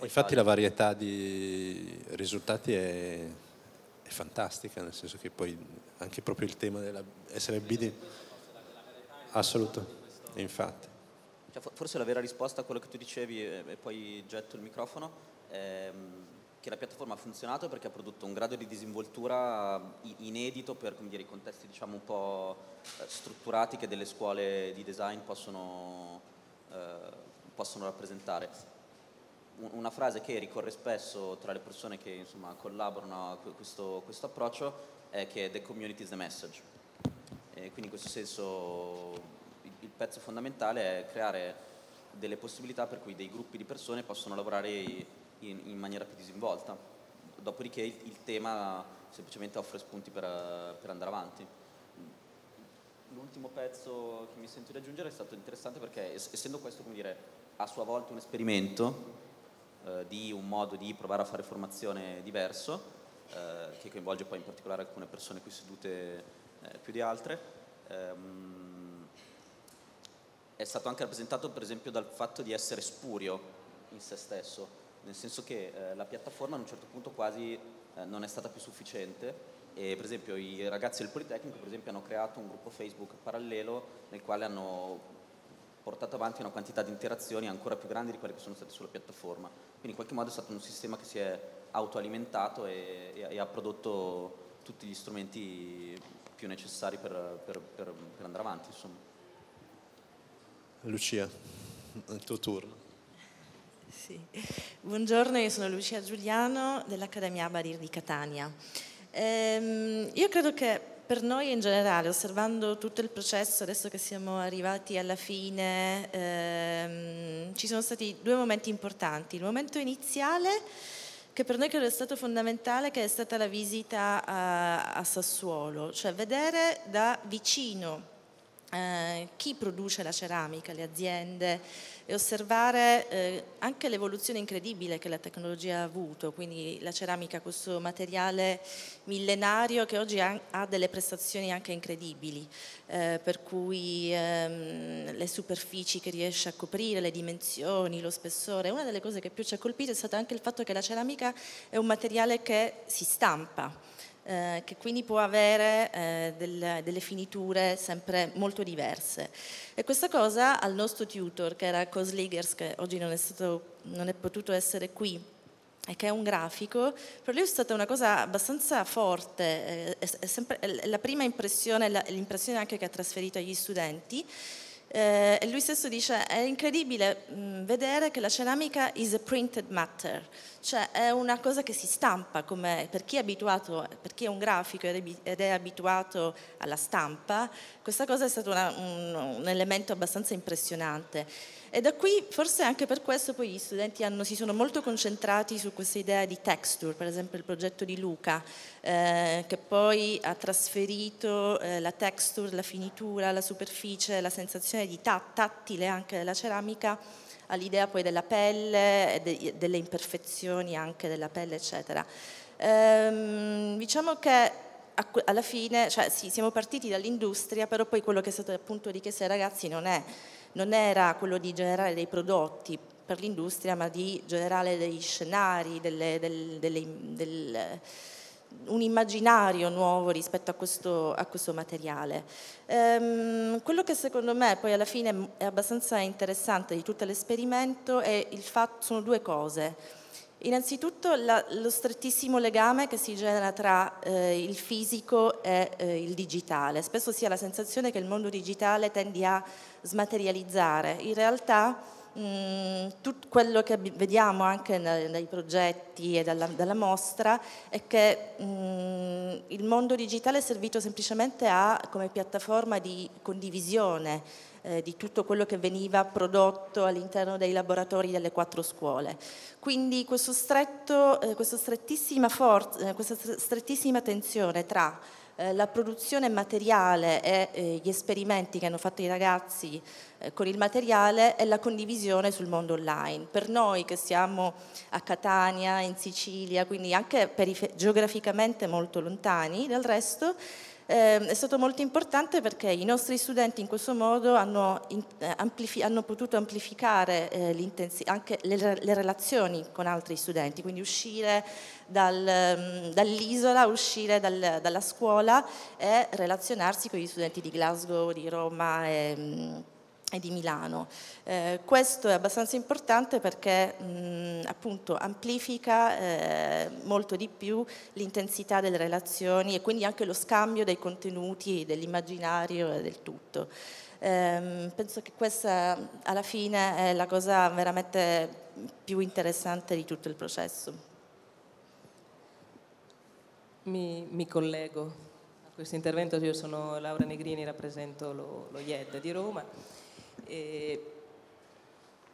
Infatti la varietà di risultati è, è fantastica, nel senso che poi anche proprio il tema dell'essere BD... Assoluto, infatti. Cioè, forse la vera risposta a quello che tu dicevi, e poi getto il microfono, è che la piattaforma ha funzionato perché ha prodotto un grado di disinvoltura inedito per dire, i contesti diciamo, un po' eh, strutturati che delle scuole di design possono, eh, possono rappresentare. Una frase che ricorre spesso tra le persone che insomma, collaborano a questo, questo approccio è che the community is the message. E quindi in questo senso il pezzo fondamentale è creare delle possibilità per cui dei gruppi di persone possono lavorare in, in maniera più disinvolta. Dopodiché il, il, tema semplicemente offre spunti per, per andare avanti. L'ultimo pezzo che mi sento di aggiungere è stato interessante perché essendo questo come dire, a sua volta un esperimento eh, di un modo di provare a fare formazione diverso, eh, che coinvolge poi in particolare alcune persone qui sedute eh, più di altre, ehm, è stato anche rappresentato per esempio dal fatto di essere spurio in se stesso, nel senso che eh, la piattaforma a un certo punto quasi eh, non è stata più sufficiente e per esempio i ragazzi del Politecnico per esempio, hanno creato un gruppo Facebook parallelo nel quale hanno portato avanti una quantità di interazioni ancora più grandi di quelle che sono state sulla piattaforma. Quindi in qualche modo è stato un sistema che si è autoalimentato e, e, e ha prodotto tutti gli strumenti più necessari per, per, per, per andare avanti. Insomma. Lucia, il tuo turno. Sì. Buongiorno, io sono Lucia Giuliano dell'Accademia Barir di Catania. Ehm, io credo che per noi in generale, osservando tutto il processo, adesso che siamo arrivati alla fine, ehm, ci sono stati due momenti importanti. Il momento iniziale, che per noi credo è stato fondamentale, che è stata la visita a, a Sassuolo, cioè vedere da vicino eh, chi produce la ceramica, le aziende e osservare eh, anche l'evoluzione incredibile che la tecnologia ha avuto, quindi la ceramica, questo materiale millenario che oggi ha, delle prestazioni anche incredibili, eh, per cui ehm, le superfici che riesce a coprire, le dimensioni, lo spessore. Una delle cose che più ci ha colpito è stato anche il fatto che la ceramica è un materiale che si stampa eh, che quindi può avere eh, del, delle finiture sempre molto diverse. E questa cosa al nostro tutor, che era Cosligers, che oggi non è, stato, non è potuto essere qui, e che è un grafico, per lui è stata una cosa abbastanza forte, eh, è, è sempre, la prima impressione, l'impressione anche che ha trasferito agli studenti, Eh, lui stesso dice è incredibile mh, vedere che la ceramica is a printed matter, cioè è una cosa che si stampa, come per chi è abituato, per chi è un grafico ed è abituato alla stampa, questa cosa è stato una, un, un elemento abbastanza impressionante. E da qui, forse anche per questo, poi gli studenti hanno, si sono molto concentrati su questa idea di texture, per esempio il progetto di Luca, eh, che poi ha trasferito eh, la texture, la finitura, la superficie, la sensazione di tattile anche della ceramica all'idea poi della pelle, de, delle imperfezioni anche della pelle, eccetera. Ehm, diciamo che alla fine, cioè sì, siamo partiti dall'industria, però poi quello che è stato appunto richiesto ai ragazzi non è non era quello di generare dei prodotti per l'industria, ma di generare dei scenari, delle, delle, delle, del, un immaginario nuovo rispetto a questo, a questo materiale. Ehm, quello che secondo me poi alla fine è abbastanza interessante di tutto l'esperimento è il fatto, sono due cose. Innanzitutto la, lo strettissimo legame che si genera tra eh, il fisico e eh, il digitale. Spesso si ha la sensazione che il mondo digitale tendi a smaterializzare. In realtà mh, tutto quello che vediamo anche nei, nei progetti e dalla, dalla, mostra è che mh, il mondo digitale è servito semplicemente a, come piattaforma di condivisione eh, di tutto quello che veniva prodotto all'interno dei laboratori delle quattro scuole. Quindi stretto, eh, questa, strettissima forza, eh, questa strettissima tensione tra la produzione materiale e gli esperimenti che hanno fatto i ragazzi con il materiale e la condivisione sul mondo online. Per noi che siamo a Catania, in Sicilia, quindi anche geograficamente molto lontani dal resto, eh, è stato molto importante perché i nostri studenti in questo modo hanno, in, eh, hanno potuto amplificare eh, anche le, le, relazioni con altri studenti, quindi uscire dal, mm, dall'isola, uscire dal, dalla scuola e relazionarsi con gli studenti di Glasgow, di Roma. E, mm, e di Milano. Eh, questo è abbastanza importante perché mh, appunto amplifica eh, molto di più l'intensità delle relazioni e quindi anche lo scambio dei contenuti, dell'immaginario e del tutto. Eh, penso che questa alla fine è la cosa veramente più interessante di tutto il processo. Mi, mi collego a questo intervento, io sono Laura Negrini, rappresento lo, lo IED di Roma e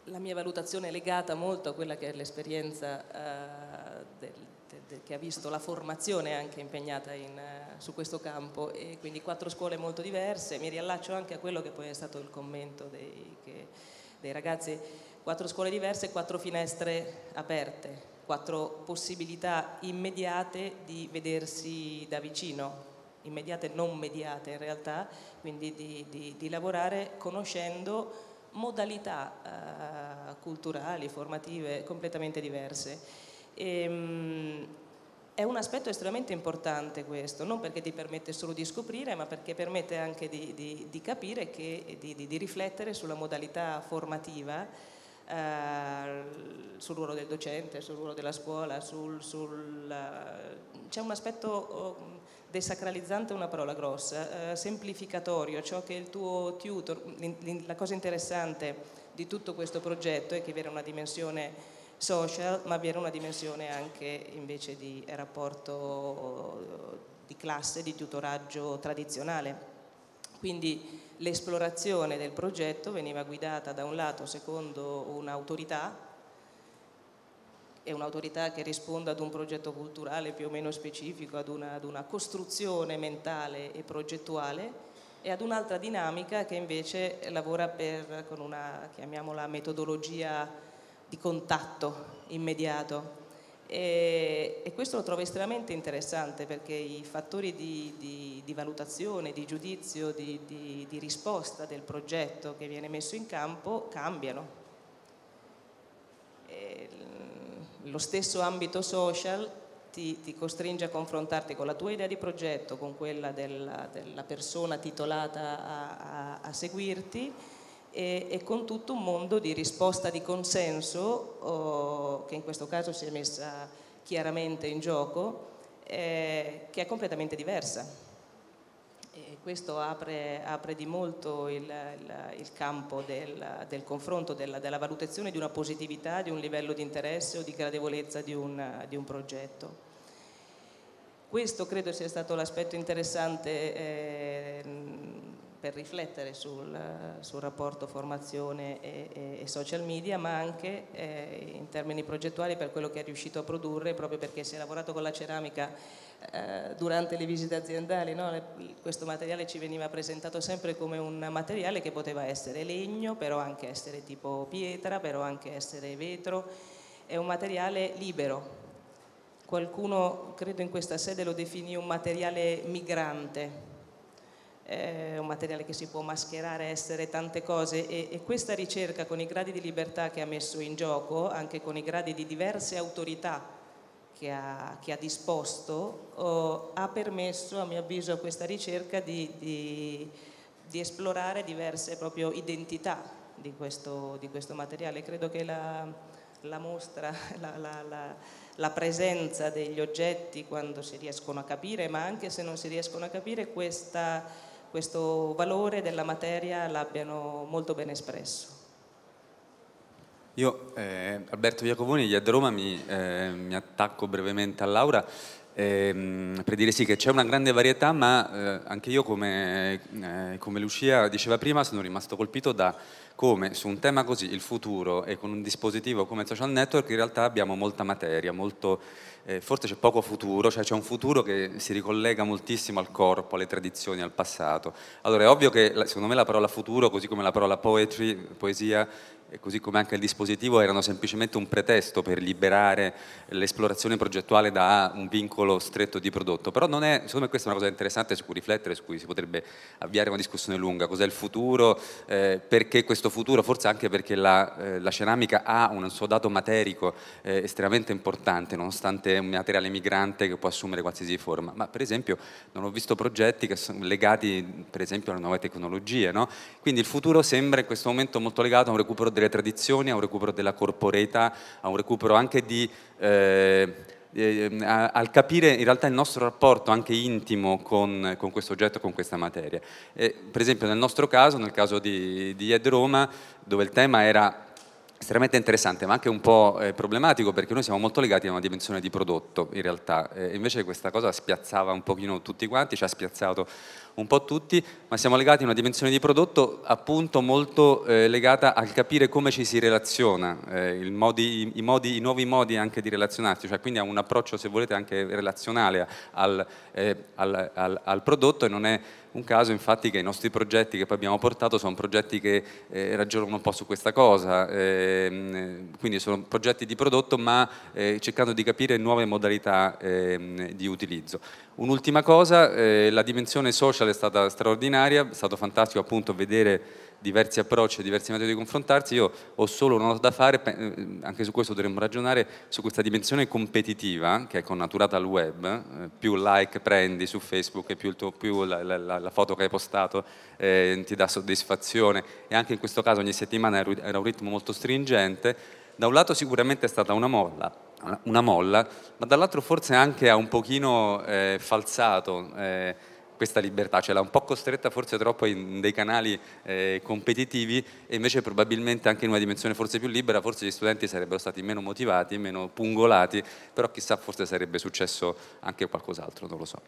la mia valutazione è legata molto a quella che è l'esperienza uh, del, del, del, che ha visto la formazione anche impegnata in, uh, su questo campo e quindi quattro scuole molto diverse. Mi riallaccio anche a quello che poi è stato il commento dei, che, dei ragazzi. Quattro scuole diverse, quattro finestre aperte, quattro possibilità immediate di vedersi da vicino, immediate non mediate in realtà, quindi di, di, di lavorare conoscendo modalità eh, culturali, formative completamente diverse. E, ehm, mh, è un aspetto estremamente importante questo, non perché ti permette solo di scoprire, ma perché permette anche di, di, di capire e di, di, riflettere sulla modalità formativa, eh, sul ruolo del docente, sul ruolo della scuola, sul, sul, uh, c'è un aspetto oh, desacralizzante è una parola grossa, eh, semplificatorio, ciò che il tuo tutor, la cosa interessante di tutto questo progetto è che avere una dimensione social, ma avere una dimensione anche invece di rapporto di classe, di tutoraggio tradizionale. Quindi l'esplorazione del progetto veniva guidata da un lato secondo un'autorità è un'autorità che risponde ad un progetto culturale più o meno specifico, ad una, ad una costruzione mentale e progettuale e ad un'altra dinamica che invece lavora per, con una, chiamiamola, metodologia di contatto immediato. E, e, questo lo trovo estremamente interessante perché i fattori di, di, di valutazione, di giudizio, di, di risposta del progetto che viene messo in campo cambiano. E, lo stesso ambito social ti, ti, costringe a confrontarti con la tua idea di progetto, con quella della, della persona titolata a, a, a seguirti e, e, con tutto un mondo di risposta di consenso oh, che in questo caso si è messa chiaramente in gioco, eh, che è completamente diversa. E questo apre, apre, di molto il, il, il campo del, del confronto, della, della, valutazione di una positività, di un livello di interesse o di gradevolezza di un, di un progetto. Questo credo sia stato l'aspetto interessante eh, per riflettere sul, sul rapporto formazione e, e, social media, ma anche eh, in termini progettuali per quello che è riuscito a produrre, proprio perché si è lavorato con la ceramica eh, durante le visite aziendali. No? Questo materiale ci veniva presentato sempre come un materiale che poteva essere legno, però anche essere tipo pietra, però anche essere vetro. È un materiale libero. Qualcuno, credo in questa sede, lo definì un materiale migrante, è un materiale che si può mascherare, essere tante cose e, e, questa ricerca con i gradi di libertà che ha messo in gioco, anche con i gradi di diverse autorità che ha, che ha disposto, oh, ha permesso a mio avviso a questa ricerca di, di, di esplorare diverse proprio identità di questo, di questo materiale. Credo che la, la mostra, la, la, la, presenza degli oggetti quando si riescono a capire, ma anche se non si riescono a capire, questa questo valore della materia l'abbiano molto ben espresso. Io, eh, Alberto Iacovoni di Ed Roma, mi, eh, mi, attacco brevemente a Laura ehm, per dire sì che c'è una grande varietà, ma eh, anche io come, eh, come Lucia diceva prima sono rimasto colpito da come su un tema così, il futuro, e con un dispositivo come social network in realtà abbiamo molta materia, molto eh, forse c'è poco futuro, cioè c'è un futuro che si ricollega moltissimo al corpo, alle tradizioni, al passato. Allora è ovvio che secondo me la parola futuro, così come la parola poetry, poesia, così come anche il dispositivo erano semplicemente un pretesto per liberare l'esplorazione progettuale da un vincolo stretto di prodotto. Però non è, secondo me questa è una cosa interessante su cui riflettere, su cui si potrebbe avviare una discussione lunga. Cos'è il futuro? Eh, perché questo futuro? Forse anche perché la, eh, la ceramica ha un suo dato materico eh, estremamente importante, nonostante un materiale migrante che può assumere qualsiasi forma. Ma per esempio non ho visto progetti che sono legati per esempio alle nuove tecnologie. No? Quindi il futuro sembra in questo momento molto legato a un recupero delle tradizioni, a un recupero della corporeità, a un recupero anche di... Eh, eh, al capire in realtà il nostro rapporto anche intimo con, con questo oggetto, con questa materia. E, per esempio nel nostro caso, nel caso di, di Ed Roma, dove il tema era estremamente interessante ma anche un po' eh, problematico perché noi siamo molto legati a una dimensione di prodotto in realtà. Eh, invece questa cosa spiazzava un pochino tutti quanti, ci ha spiazzato un po' tutti ma siamo legati a una dimensione di prodotto appunto molto eh, legata al capire come ci si relaziona eh, modi, i, modi, i, nuovi modi anche di relazionarsi cioè quindi ha un approccio se volete anche relazionale al, eh, al, al, al prodotto e non è un caso infatti che i nostri progetti che poi abbiamo portato sono progetti che eh, ragionano un po' su questa cosa, eh, quindi sono progetti di prodotto ma eh, cercando di capire nuove modalità ehm, di utilizzo. Un'ultima cosa, eh, la dimensione social è stata straordinaria, è stato fantastico appunto vedere diversi approcci e diversi metodi di confrontarsi, io ho solo una nota da fare, eh, anche su questo dovremmo ragionare, su questa dimensione competitiva che è connaturata al web, eh, più like prendi su Facebook e più, tuo, più la, la, la, foto che hai postato eh, ti dà soddisfazione. E anche in questo caso ogni settimana era un ritmo molto stringente, da un lato sicuramente è stata una molla, una molla ma dall'altro forse anche ha un pochino eh, falsato eh, questa libertà, ce l'ha un po' costretta forse troppo in dei canali eh, competitivi e invece probabilmente anche in una dimensione forse più libera, forse gli studenti sarebbero stati meno motivati, meno pungolati, però chissà forse sarebbe successo anche qualcos'altro, non lo so.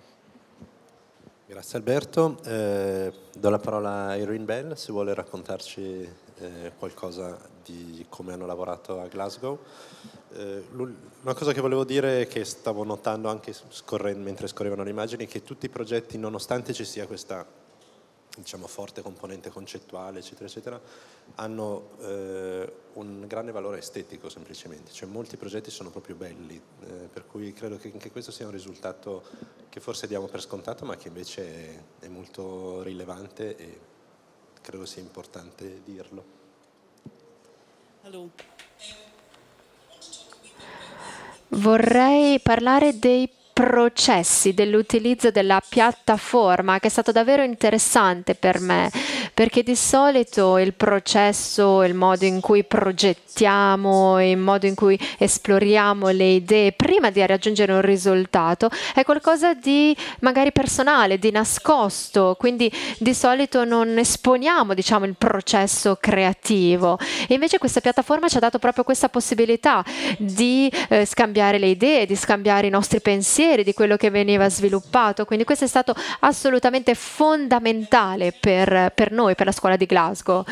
Grazie Alberto, eh, do la parola a Irene Bell se vuole raccontarci eh, qualcosa di come hanno lavorato a Glasgow. Eh, una cosa che volevo dire che stavo notando anche scorrendo, mentre scorrevano le immagini è che tutti i progetti, nonostante ci sia questa diciamo, forte componente concettuale, eccetera, eccetera, hanno eh, un grande valore estetico semplicemente, cioè molti progetti sono proprio belli, eh, per cui credo che anche questo sia un risultato che forse diamo per scontato, ma che invece è, è molto rilevante e credo sia importante dirlo. Vorrei parlare dei processi dell'utilizzo della piattaforma che è stato davvero interessante per me perché di solito il processo, il modo in cui progettiamo, il modo in cui esploriamo le idee prima di raggiungere un risultato è qualcosa di magari personale, di nascosto, quindi di solito non esponiamo diciamo, il processo creativo. E invece questa piattaforma ci ha dato proprio questa possibilità di eh, scambiare le idee, di scambiare i nostri pensieri, di quello che veniva sviluppato. Quindi questo è stato assolutamente fondamentale per, per noi, per la scuola di Glasgow.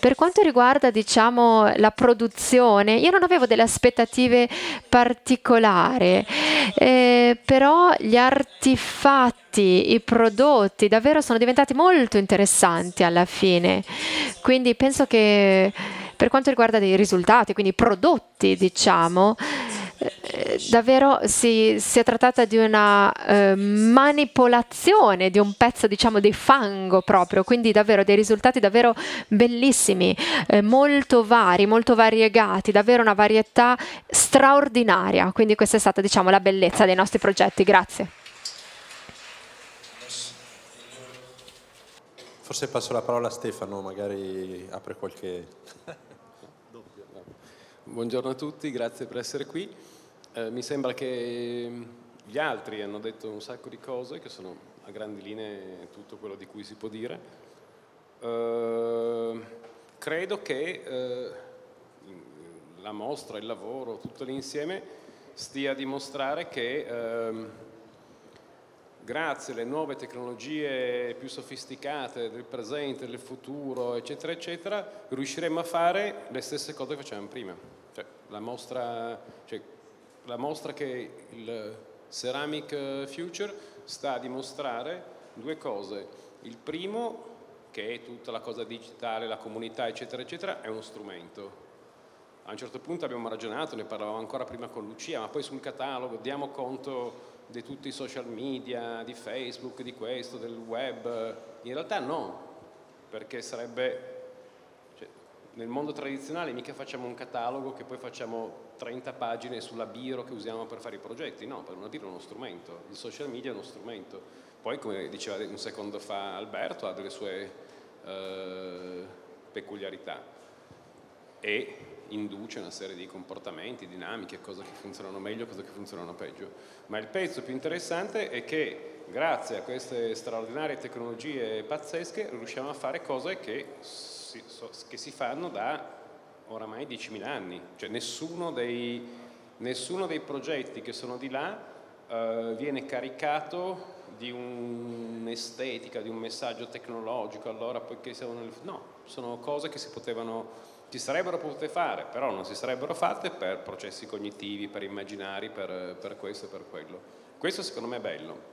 Per quanto riguarda diciamo, la produzione, io non avevo delle aspettative particolari, eh, però gli artefatti, i prodotti davvero sono diventati molto interessanti alla fine. Quindi penso che per quanto riguarda dei risultati, quindi i prodotti, diciamo, davvero si, si, è trattata di una eh, manipolazione di un pezzo diciamo di fango proprio quindi davvero dei risultati davvero bellissimi eh, molto vari molto variegati davvero una varietà straordinaria. Quindi questa è stata diciamo la bellezza dei nostri progetti. Grazie. Forse passo la parola a Stefano, magari apre qualche... Buongiorno a tutti, grazie per essere qui. Eh, mi sembra che gli altri hanno detto un sacco di cose che sono a grandi linee tutto quello di cui si può dire. Eh, credo che eh, la mostra, il lavoro, tutto l'insieme stia a dimostrare che ehm, grazie alle nuove tecnologie più sofisticate del presente, del futuro, eccetera, eccetera, riusciremo a fare le stesse cose che facevamo prima. Cioè, la mostra, cioè, la mostra che il Ceramic Future sta a dimostrare due cose. Il primo, che è tutta la cosa digitale, la comunità, eccetera, eccetera, è uno strumento. A un certo punto abbiamo ragionato, ne parlavamo ancora prima con Lucia, ma poi sul catalogo diamo conto di tutti i social media, di Facebook, di questo, del web. In realtà no, perché sarebbe nel mondo tradizionale mica facciamo un catalogo che poi facciamo 30 pagine sulla biro che usiamo per fare i progetti, no, per una biro è uno strumento, il social media è uno strumento. Poi, come diceva un secondo fa Alberto, ha delle sue eh, peculiarità e induce una serie di comportamenti, dinamiche, cose che funzionano meglio, cose che funzionano peggio. Ma il pezzo più interessante è che grazie a queste straordinarie tecnologie pazzesche riusciamo a fare cose che si, so, che si fanno da oramai 10.000 anni, cioè nessuno dei, nessuno dei, progetti che sono di là eh, viene caricato di un'estetica, di un messaggio tecnologico, allora poiché siamo nel... no, sono cose che si potevano, si sarebbero potute fare, però non si sarebbero fatte per processi cognitivi, per immaginari, per, per questo e per quello. Questo secondo me è bello.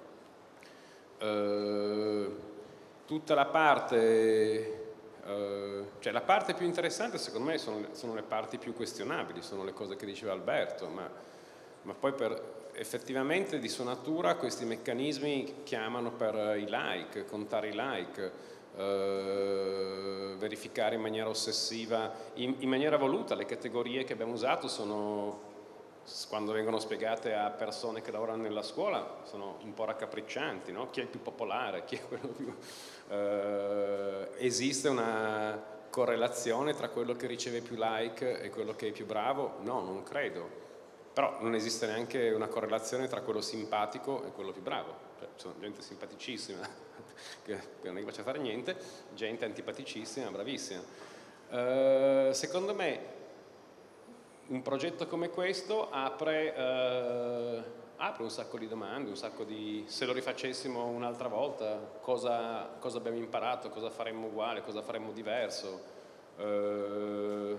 Eh, tutta la parte Uh, cioè la parte più interessante secondo me sono, sono, le parti più questionabili, sono le cose che diceva Alberto, ma, ma poi per, effettivamente di sua natura questi meccanismi chiamano per i like, contare i like, uh, verificare in maniera ossessiva, in, in maniera voluta le categorie che abbiamo usato sono quando vengono spiegate a persone che lavorano nella scuola sono un po' raccapriccianti, no? chi è il più popolare, chi è quello più... Eh, esiste una correlazione tra quello che riceve più like e quello che è più bravo? No, non credo. Però non esiste neanche una correlazione tra quello simpatico e quello più bravo. Cioè, sono gente simpaticissima, che non gli faccia fare niente, gente antipaticissima, bravissima. Eh, secondo me un progetto come questo apre, eh, apre, un sacco di domande, un sacco di... se lo rifacessimo un'altra volta, cosa, cosa, abbiamo imparato, cosa faremmo uguale, cosa faremmo diverso. Eh,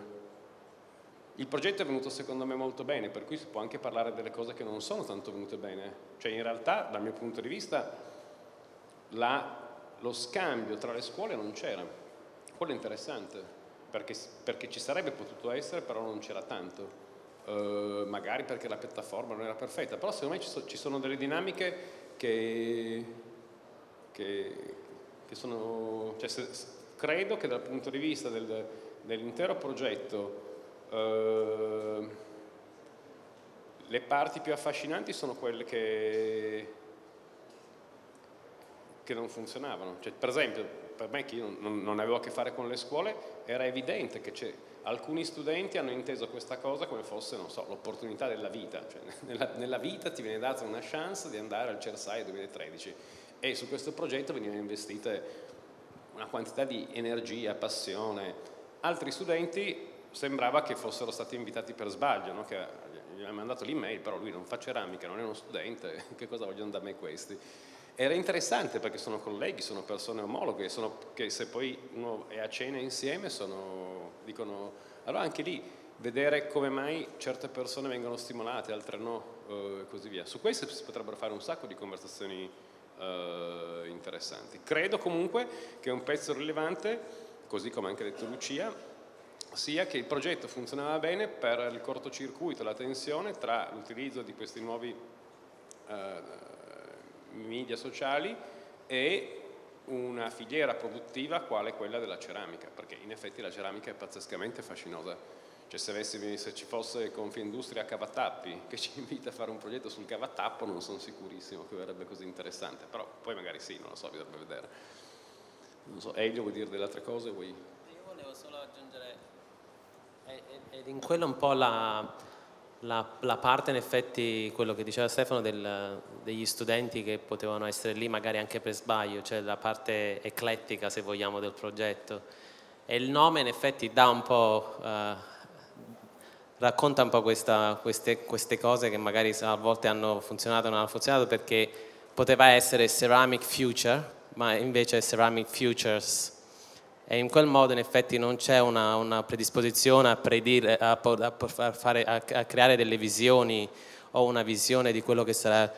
il progetto è venuto secondo me molto bene, per cui si può anche parlare delle cose che non sono tanto venute bene. Cioè in realtà, dal mio punto di vista, la, lo scambio tra le scuole non c'era. Quello è interessante perché, perché, ci sarebbe potuto essere, però non c'era tanto. Uh, magari perché la piattaforma non era perfetta, però secondo me ci, so, ci sono delle dinamiche che, che, che sono... Cioè se, credo che dal punto di vista del, dell'intero progetto uh, le parti più affascinanti sono quelle che, che non funzionavano. Cioè, per esempio, per me che io non, non avevo a che fare con le scuole, era evidente che alcuni studenti hanno inteso questa cosa come fosse, non so, l'opportunità della vita, cioè, nella, nella, vita ti viene data una chance di andare al CERSAI 2013 e su questo progetto venivano investite una quantità di energia, passione. Altri studenti sembrava che fossero stati invitati per sbaglio, no? che gli ha mandato l'email, però lui non fa ceramica, non è uno studente, che cosa vogliono da me questi? Era interessante perché sono colleghi, sono persone omologhe, sono, che se poi uno è a cena insieme sono, dicono, allora anche lì vedere come mai certe persone vengono stimolate, altre no, eh, e così via. Su questo si potrebbero fare un sacco di conversazioni eh, interessanti. Credo comunque che un pezzo rilevante, così come ha anche detto Lucia, sia che il progetto funzionava bene per il cortocircuito, la tensione tra l'utilizzo di questi nuovi eh, media sociali e una filiera produttiva quale quella della ceramica, perché in effetti la ceramica è pazzescamente fascinosa. Cioè se, avessi, se ci fosse Confindustria Cavatappi che ci invita a fare un progetto sul cavatappo non sono sicurissimo che verrebbe così interessante, però poi magari sì, non lo so, bisognerebbe vedere. Non so, Elio vuoi dire delle altre cose? Vuoi... Io volevo solo aggiungere, ed in quello un po' la, la, la, parte in effetti, quello che diceva Stefano, del, degli studenti che potevano essere lì magari anche per sbaglio, cioè la parte eclettica se vogliamo del progetto. E il nome in effetti dà un po', eh, racconta un po' questa, queste, queste, cose che magari a volte hanno funzionato o non hanno funzionato perché poteva essere Ceramic Future, ma invece è Ceramic Futures e in quel modo in effetti non c'è una, una, predisposizione a, predire, a, a, fare, a, creare delle visioni o una visione di quello che sarà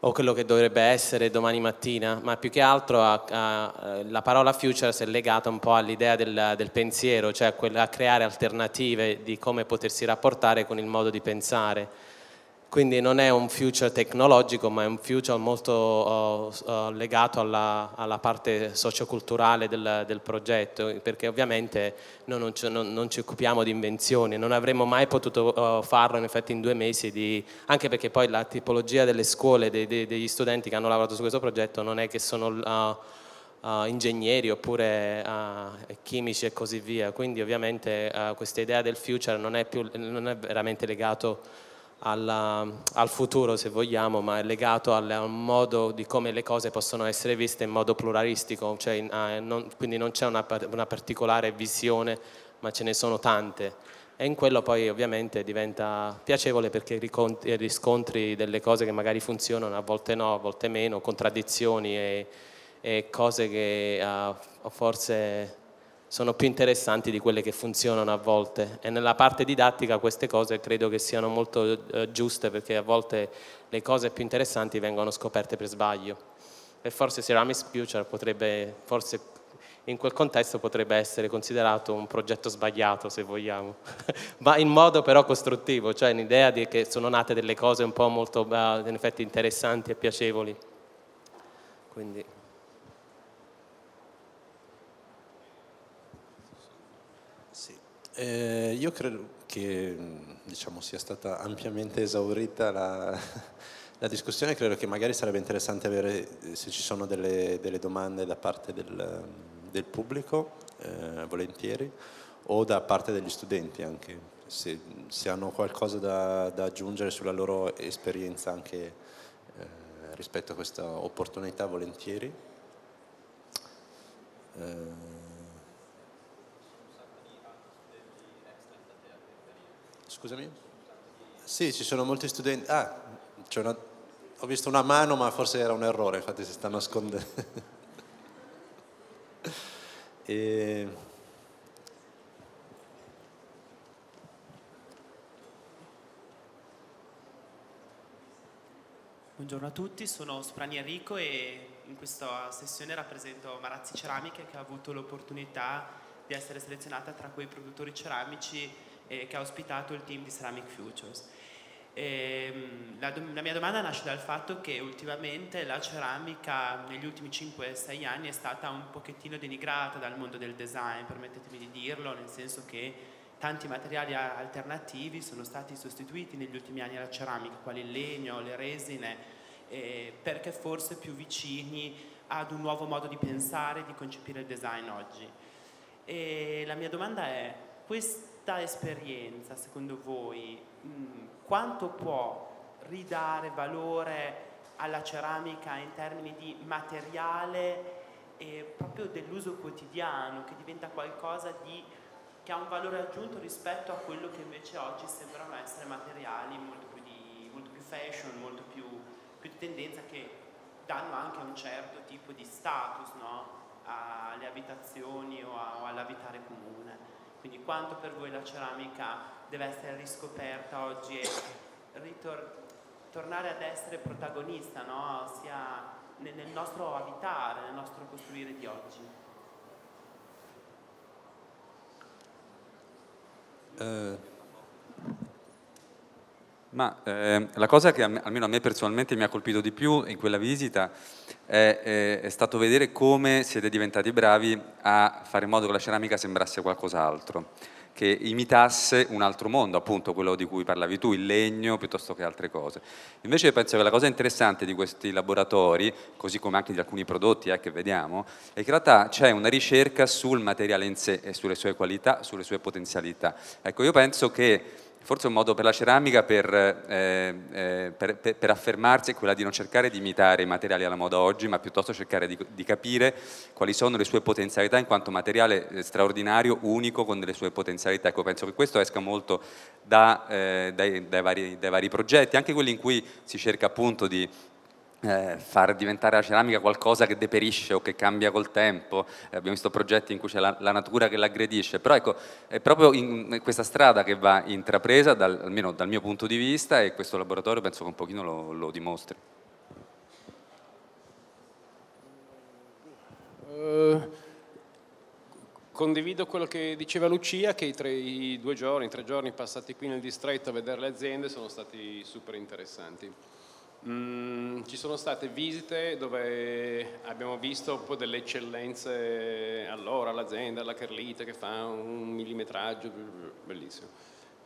o quello che dovrebbe essere domani mattina, ma più che altro la parola futures è legata un po' all'idea del, del pensiero, cioè a creare alternative di come potersi rapportare con il modo di pensare quindi non è un future tecnologico, ma è un future molto uh, uh, legato alla, alla, parte socioculturale del, del, progetto, perché ovviamente noi non ci, non, non ci, occupiamo di invenzioni, non avremmo mai potuto uh, farlo in effetti in due mesi, di, anche perché poi la tipologia delle scuole, dei, dei, degli studenti che hanno lavorato su questo progetto non è che sono... Uh, ingegneri oppure uh, chimici e così via. Quindi ovviamente uh, questa idea del future non è, più, non è veramente legato alla, al futuro se vogliamo, ma è legato al, al, modo di come le cose possono essere viste in modo pluralistico, cioè, eh, non, quindi non c'è una, una, particolare visione, ma ce ne sono tante. E in quello poi ovviamente diventa piacevole perché riscontri delle cose che magari funzionano, a volte no, a volte meno, contraddizioni e, e cose che uh, forse sono più interessanti di quelle che funzionano a volte e nella parte didattica queste cose credo che siano molto eh, giuste perché a volte le cose più interessanti vengono scoperte per sbaglio e forse Ceramics Future potrebbe, forse in quel contesto potrebbe essere considerato un progetto sbagliato se vogliamo, ma in modo però costruttivo, cioè l'idea di che sono nate delle cose un po' molto in effetti interessanti e piacevoli. Quindi. Eh, io credo che diciamo, sia stata ampiamente esaurita la, la, discussione, credo che magari sarebbe interessante avere se ci sono delle, delle domande da parte del, del pubblico, eh, volentieri, o da parte degli studenti anche, se, se hanno qualcosa da, da, aggiungere sulla loro esperienza anche eh, rispetto a questa opportunità, volentieri. Scusami? Sì, ci sono molti studenti. Ah, una... ho visto una mano, ma forse era un errore, infatti si sta nascondendo. e... Buongiorno a tutti, sono Sprani Enrico e in questa sessione rappresento Marazzi Ceramiche che ha avuto l'opportunità di essere selezionata tra quei produttori ceramici eh, che ha ospitato il team di Ceramic Futures. Ehm, la, la, mia domanda nasce dal fatto che ultimamente la ceramica negli ultimi 5-6 anni è stata un pochettino denigrata dal mondo del design, permettetemi di dirlo, nel senso che tanti materiali alternativi sono stati sostituiti negli ultimi anni alla ceramica, quali il legno, le resine, eh, perché forse più vicini ad un nuovo modo di pensare, di concepire il design oggi. E la mia domanda è, questa esperienza, secondo voi, mh, quanto può ridare valore alla ceramica in termini di materiale e proprio dell'uso quotidiano, che diventa qualcosa di, che ha un valore aggiunto rispetto a quello che invece oggi sembrano essere materiali molto più, di, molto più fashion, molto più, più, di tendenza che danno anche un certo tipo di status no? alle abitazioni o, a, o all'abitare comune. Quindi quanto per voi la ceramica deve essere riscoperta oggi e tornare ad essere protagonista, no? sia nel nostro abitare, nel nostro costruire di oggi. Uh, ma eh, la cosa che almeno a me personalmente mi ha colpito di più in quella visita è, è, è, stato vedere come siete diventati bravi a fare in modo che la ceramica sembrasse qualcos'altro che imitasse un altro mondo, appunto quello di cui parlavi tu, il legno piuttosto che altre cose. Invece penso che la cosa interessante di questi laboratori, così come anche di alcuni prodotti eh, che vediamo, è che in realtà c'è una ricerca sul materiale in sé e sulle sue qualità, sulle sue potenzialità. Ecco, io penso che forse un modo per la ceramica per, eh, eh, per, per, per, affermarsi è quella di non cercare di imitare i materiali alla moda oggi, ma piuttosto cercare di, di, capire quali sono le sue potenzialità in quanto materiale eh, straordinario, unico, con delle sue potenzialità. Ecco, penso che questo esca molto da, eh, dai, dai, vari, dai vari progetti, anche quelli in cui si cerca appunto di eh, far diventare la ceramica qualcosa che deperisce o che cambia col tempo, eh, abbiamo visto progetti in cui c'è la, la, natura che l'aggredisce, però ecco, è proprio in questa strada che va intrapresa, dal, almeno dal mio punto di vista, e questo laboratorio penso che un pochino lo, lo dimostri. Uh, condivido quello che diceva Lucia, che i, tre, i due giorni, i tre giorni passati qui nel distretto a vedere le aziende sono stati super interessanti. Mm, ci sono state visite dove abbiamo visto delle eccellenze, allora l'azienda, la Carlita che fa un millimetraggio, bellissimo.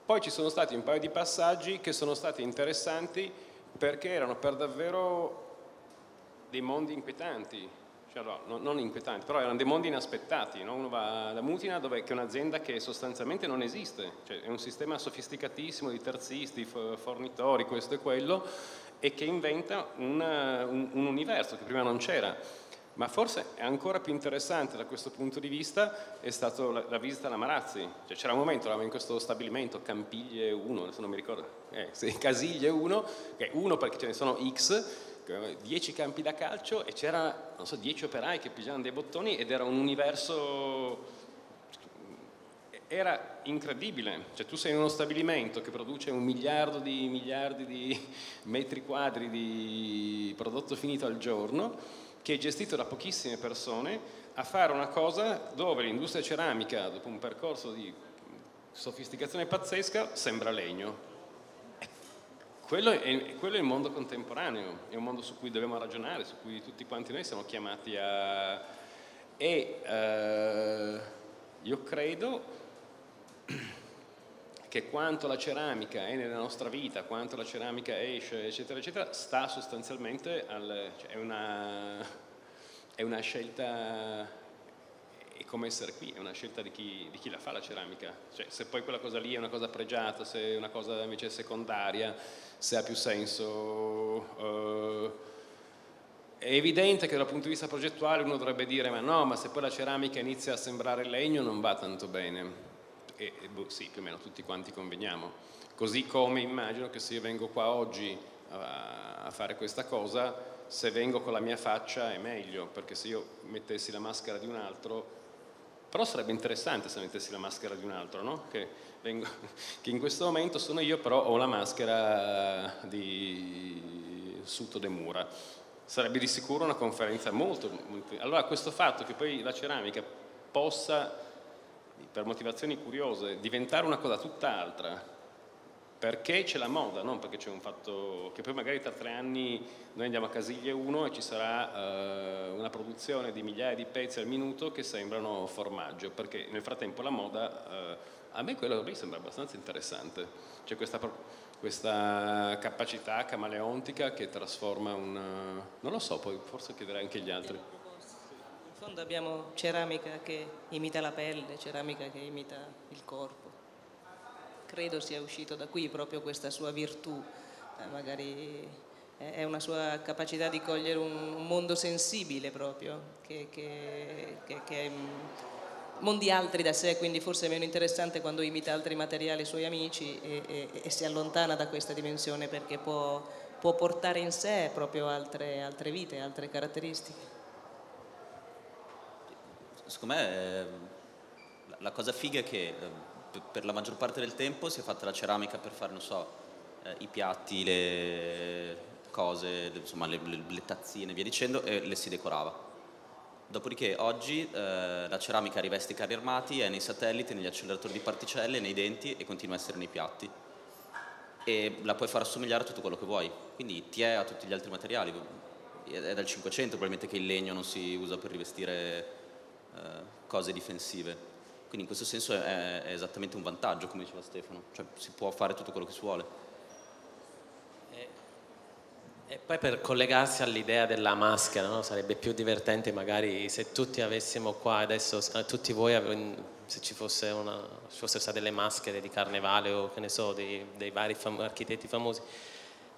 Poi ci sono stati un paio di passaggi che sono stati interessanti perché erano per davvero dei mondi inquietanti, cioè, no, non inquietanti, però erano dei mondi inaspettati. No? Uno va da Mutina, dove, è un'azienda che sostanzialmente non esiste, cioè, è un sistema sofisticatissimo di terzisti, fornitori, questo e quello, e che inventa un, un, un universo che prima non c'era. Ma forse è ancora più interessante da questo punto di vista è stata la, la, visita alla Marazzi. Cioè, c'era un momento, eravamo in questo stabilimento, Campiglie 1, adesso non mi ricordo, eh, sì, Casiglie 1, che è 1 perché ce ne sono X, 10 campi da calcio e c'era, non so, 10 operai che pigiavano dei bottoni ed era un universo era incredibile, cioè tu sei in uno stabilimento che produce un miliardo di miliardi di metri quadri di prodotto finito al giorno, che è gestito da pochissime persone, a fare una cosa dove l'industria ceramica, dopo un percorso di sofisticazione pazzesca, sembra legno. Quello è, quello è il mondo contemporaneo, è un mondo su cui dobbiamo ragionare, su cui tutti quanti noi siamo chiamati a... E eh, io credo che quanto la ceramica è nella nostra vita, quanto la ceramica esce, eccetera, eccetera, sta sostanzialmente al, cioè è, una, è una scelta, è come essere qui, è una scelta di chi, di chi la fa la ceramica. Cioè, se poi quella cosa lì è una cosa pregiata, se è una cosa invece secondaria, se ha più senso... Uh, è evidente che dal punto di vista progettuale uno dovrebbe dire ma no, ma se poi la ceramica inizia a sembrare legno non va tanto bene e, boh, sì, più o meno tutti quanti conveniamo. Così come immagino che se io vengo qua oggi a, a fare questa cosa, se vengo con la mia faccia è meglio, perché se io mettessi la maschera di un altro, però sarebbe interessante se mettessi la maschera di un altro, no? Che, vengo, che in questo momento sono io, però ho la maschera di Suto de Mura. Sarebbe di sicuro una conferenza molto, molto... Allora questo fatto che poi la ceramica possa per motivazioni curiose, diventare una cosa tutt'altra, perché c'è la moda, non perché c'è un fatto che poi magari tra tre anni noi andiamo a Casiglie 1 e ci sarà uh, una produzione di migliaia di pezzi al minuto che sembrano formaggio, perché nel frattempo la moda, uh, a me quello lì sembra abbastanza interessante, c'è questa questa capacità camaleontica che trasforma un... non lo so, poi forse chiederei anche agli altri. Fondo abbiamo ceramica che imita la pelle, ceramica che imita il corpo. Credo sia uscito da qui proprio questa sua virtù, eh, magari è una sua capacità di cogliere un, mondo sensibile proprio, che, che, che, che è mondi altri da sé, quindi forse è meno interessante quando imita altri materiali suoi amici e, e, e si allontana da questa dimensione perché può, può portare in sé proprio altre, altre, vite, altre caratteristiche. Secondo me eh, la cosa figa è che eh, per la maggior parte del tempo si è fatta la ceramica per fare, non so, eh, i piatti, le cose, insomma le, le, le tazzine, via dicendo, e le si decorava Dopodiché oggi eh, la ceramica riveste i carri armati, è nei satelliti, negli acceleratori di particelle, nei denti e continua a essere nei piatti. E la puoi far assomigliare a tutto quello che vuoi, quindi ti è a tutti gli altri materiali. È dal 500 probabilmente che il legno non si usa per rivestire cose difensive. Quindi in questo senso è, è esattamente un vantaggio, come diceva Stefano, cioè si può fare tutto quello che si vuole. E poi per collegarsi all'idea della maschera, no? sarebbe più divertente magari se tutti avessimo qua adesso, eh, tutti voi, se ci, fosse una, ci fossero state delle maschere di carnevale o che ne so, dei, dei vari fam architetti famosi.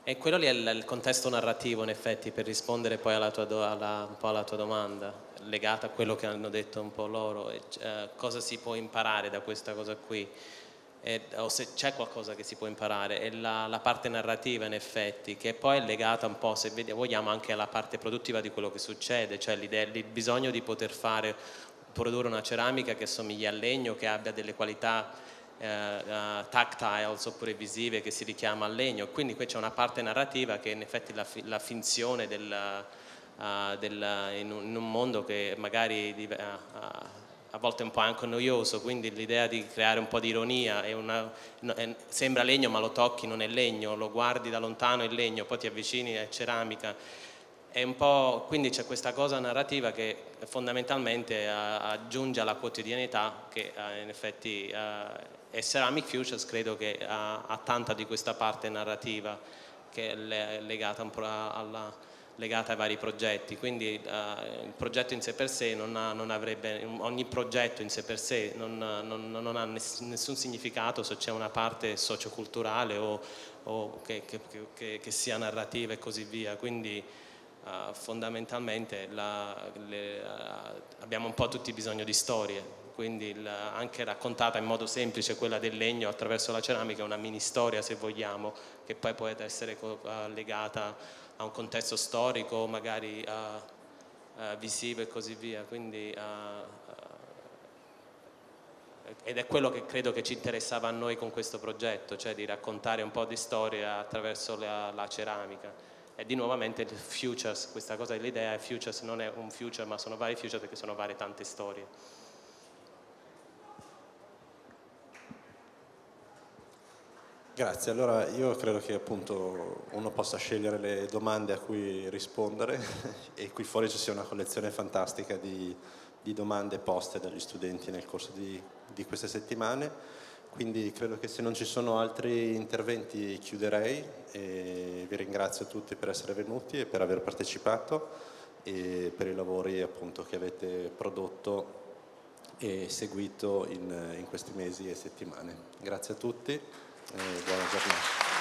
E quello lì è il, il, contesto narrativo in effetti per rispondere poi alla tua, do, alla, un po' alla tua domanda, legata a quello che hanno detto un po' loro, e, eh, cosa si può imparare da questa cosa qui? Eh, o se c'è qualcosa che si può imparare, è la, la, parte narrativa in effetti, che poi è legata un po', se vogliamo, anche alla parte produttiva di quello che succede, cioè il bisogno di poter fare, produrre una ceramica che somigli al legno, che abbia delle qualità uh, tactiles oppure visive che si richiama al legno, quindi qui c'è una parte narrativa che in effetti la, la finzione del, uh, del, in, un, in, un, mondo che magari... Uh, a volte un po' anche noioso, quindi l'idea di creare un po' di ironia, è una, è, sembra legno ma lo tocchi, non è legno, lo guardi da lontano è legno, poi ti avvicini è ceramica. È quindi c'è questa cosa narrativa che fondamentalmente aggiunge alla quotidianità che in effetti e Ceramic Futures credo che ha tanta di questa parte narrativa che è legata un po' alla, legata ai vari progetti, quindi uh, il progetto in sé per sé non, ha, non avrebbe, ogni progetto in sé per sé non, non, ha nessun significato se c'è una parte socioculturale o, o che, che, che, che, sia narrativa e così via, quindi uh, fondamentalmente la, le, uh, abbiamo un po' tutti bisogno di storie, quindi la, anche raccontata in modo semplice quella del legno attraverso la ceramica è una mini storia se vogliamo, che poi può essere legata a un contesto storico, magari visivo e così via. Quindi, ed è quello che credo che ci interessava a noi con questo progetto, cioè di raccontare un po' di storia attraverso la, la ceramica. E di nuovamente il futures, questa cosa dell'idea è futures, non è un future ma sono vari futures perché sono varie tante storie. Grazie, allora io credo che appunto uno possa scegliere le domande a cui rispondere e qui fuori ci sia una collezione fantastica di, di domande poste dagli studenti nel corso di, di, queste settimane, quindi credo che se non ci sono altri interventi chiuderei e vi ringrazio tutti per essere venuti e per aver partecipato e per i lavori appunto che avete prodotto e seguito in, in questi mesi e settimane. Grazie a tutti. Eh, buona giornata.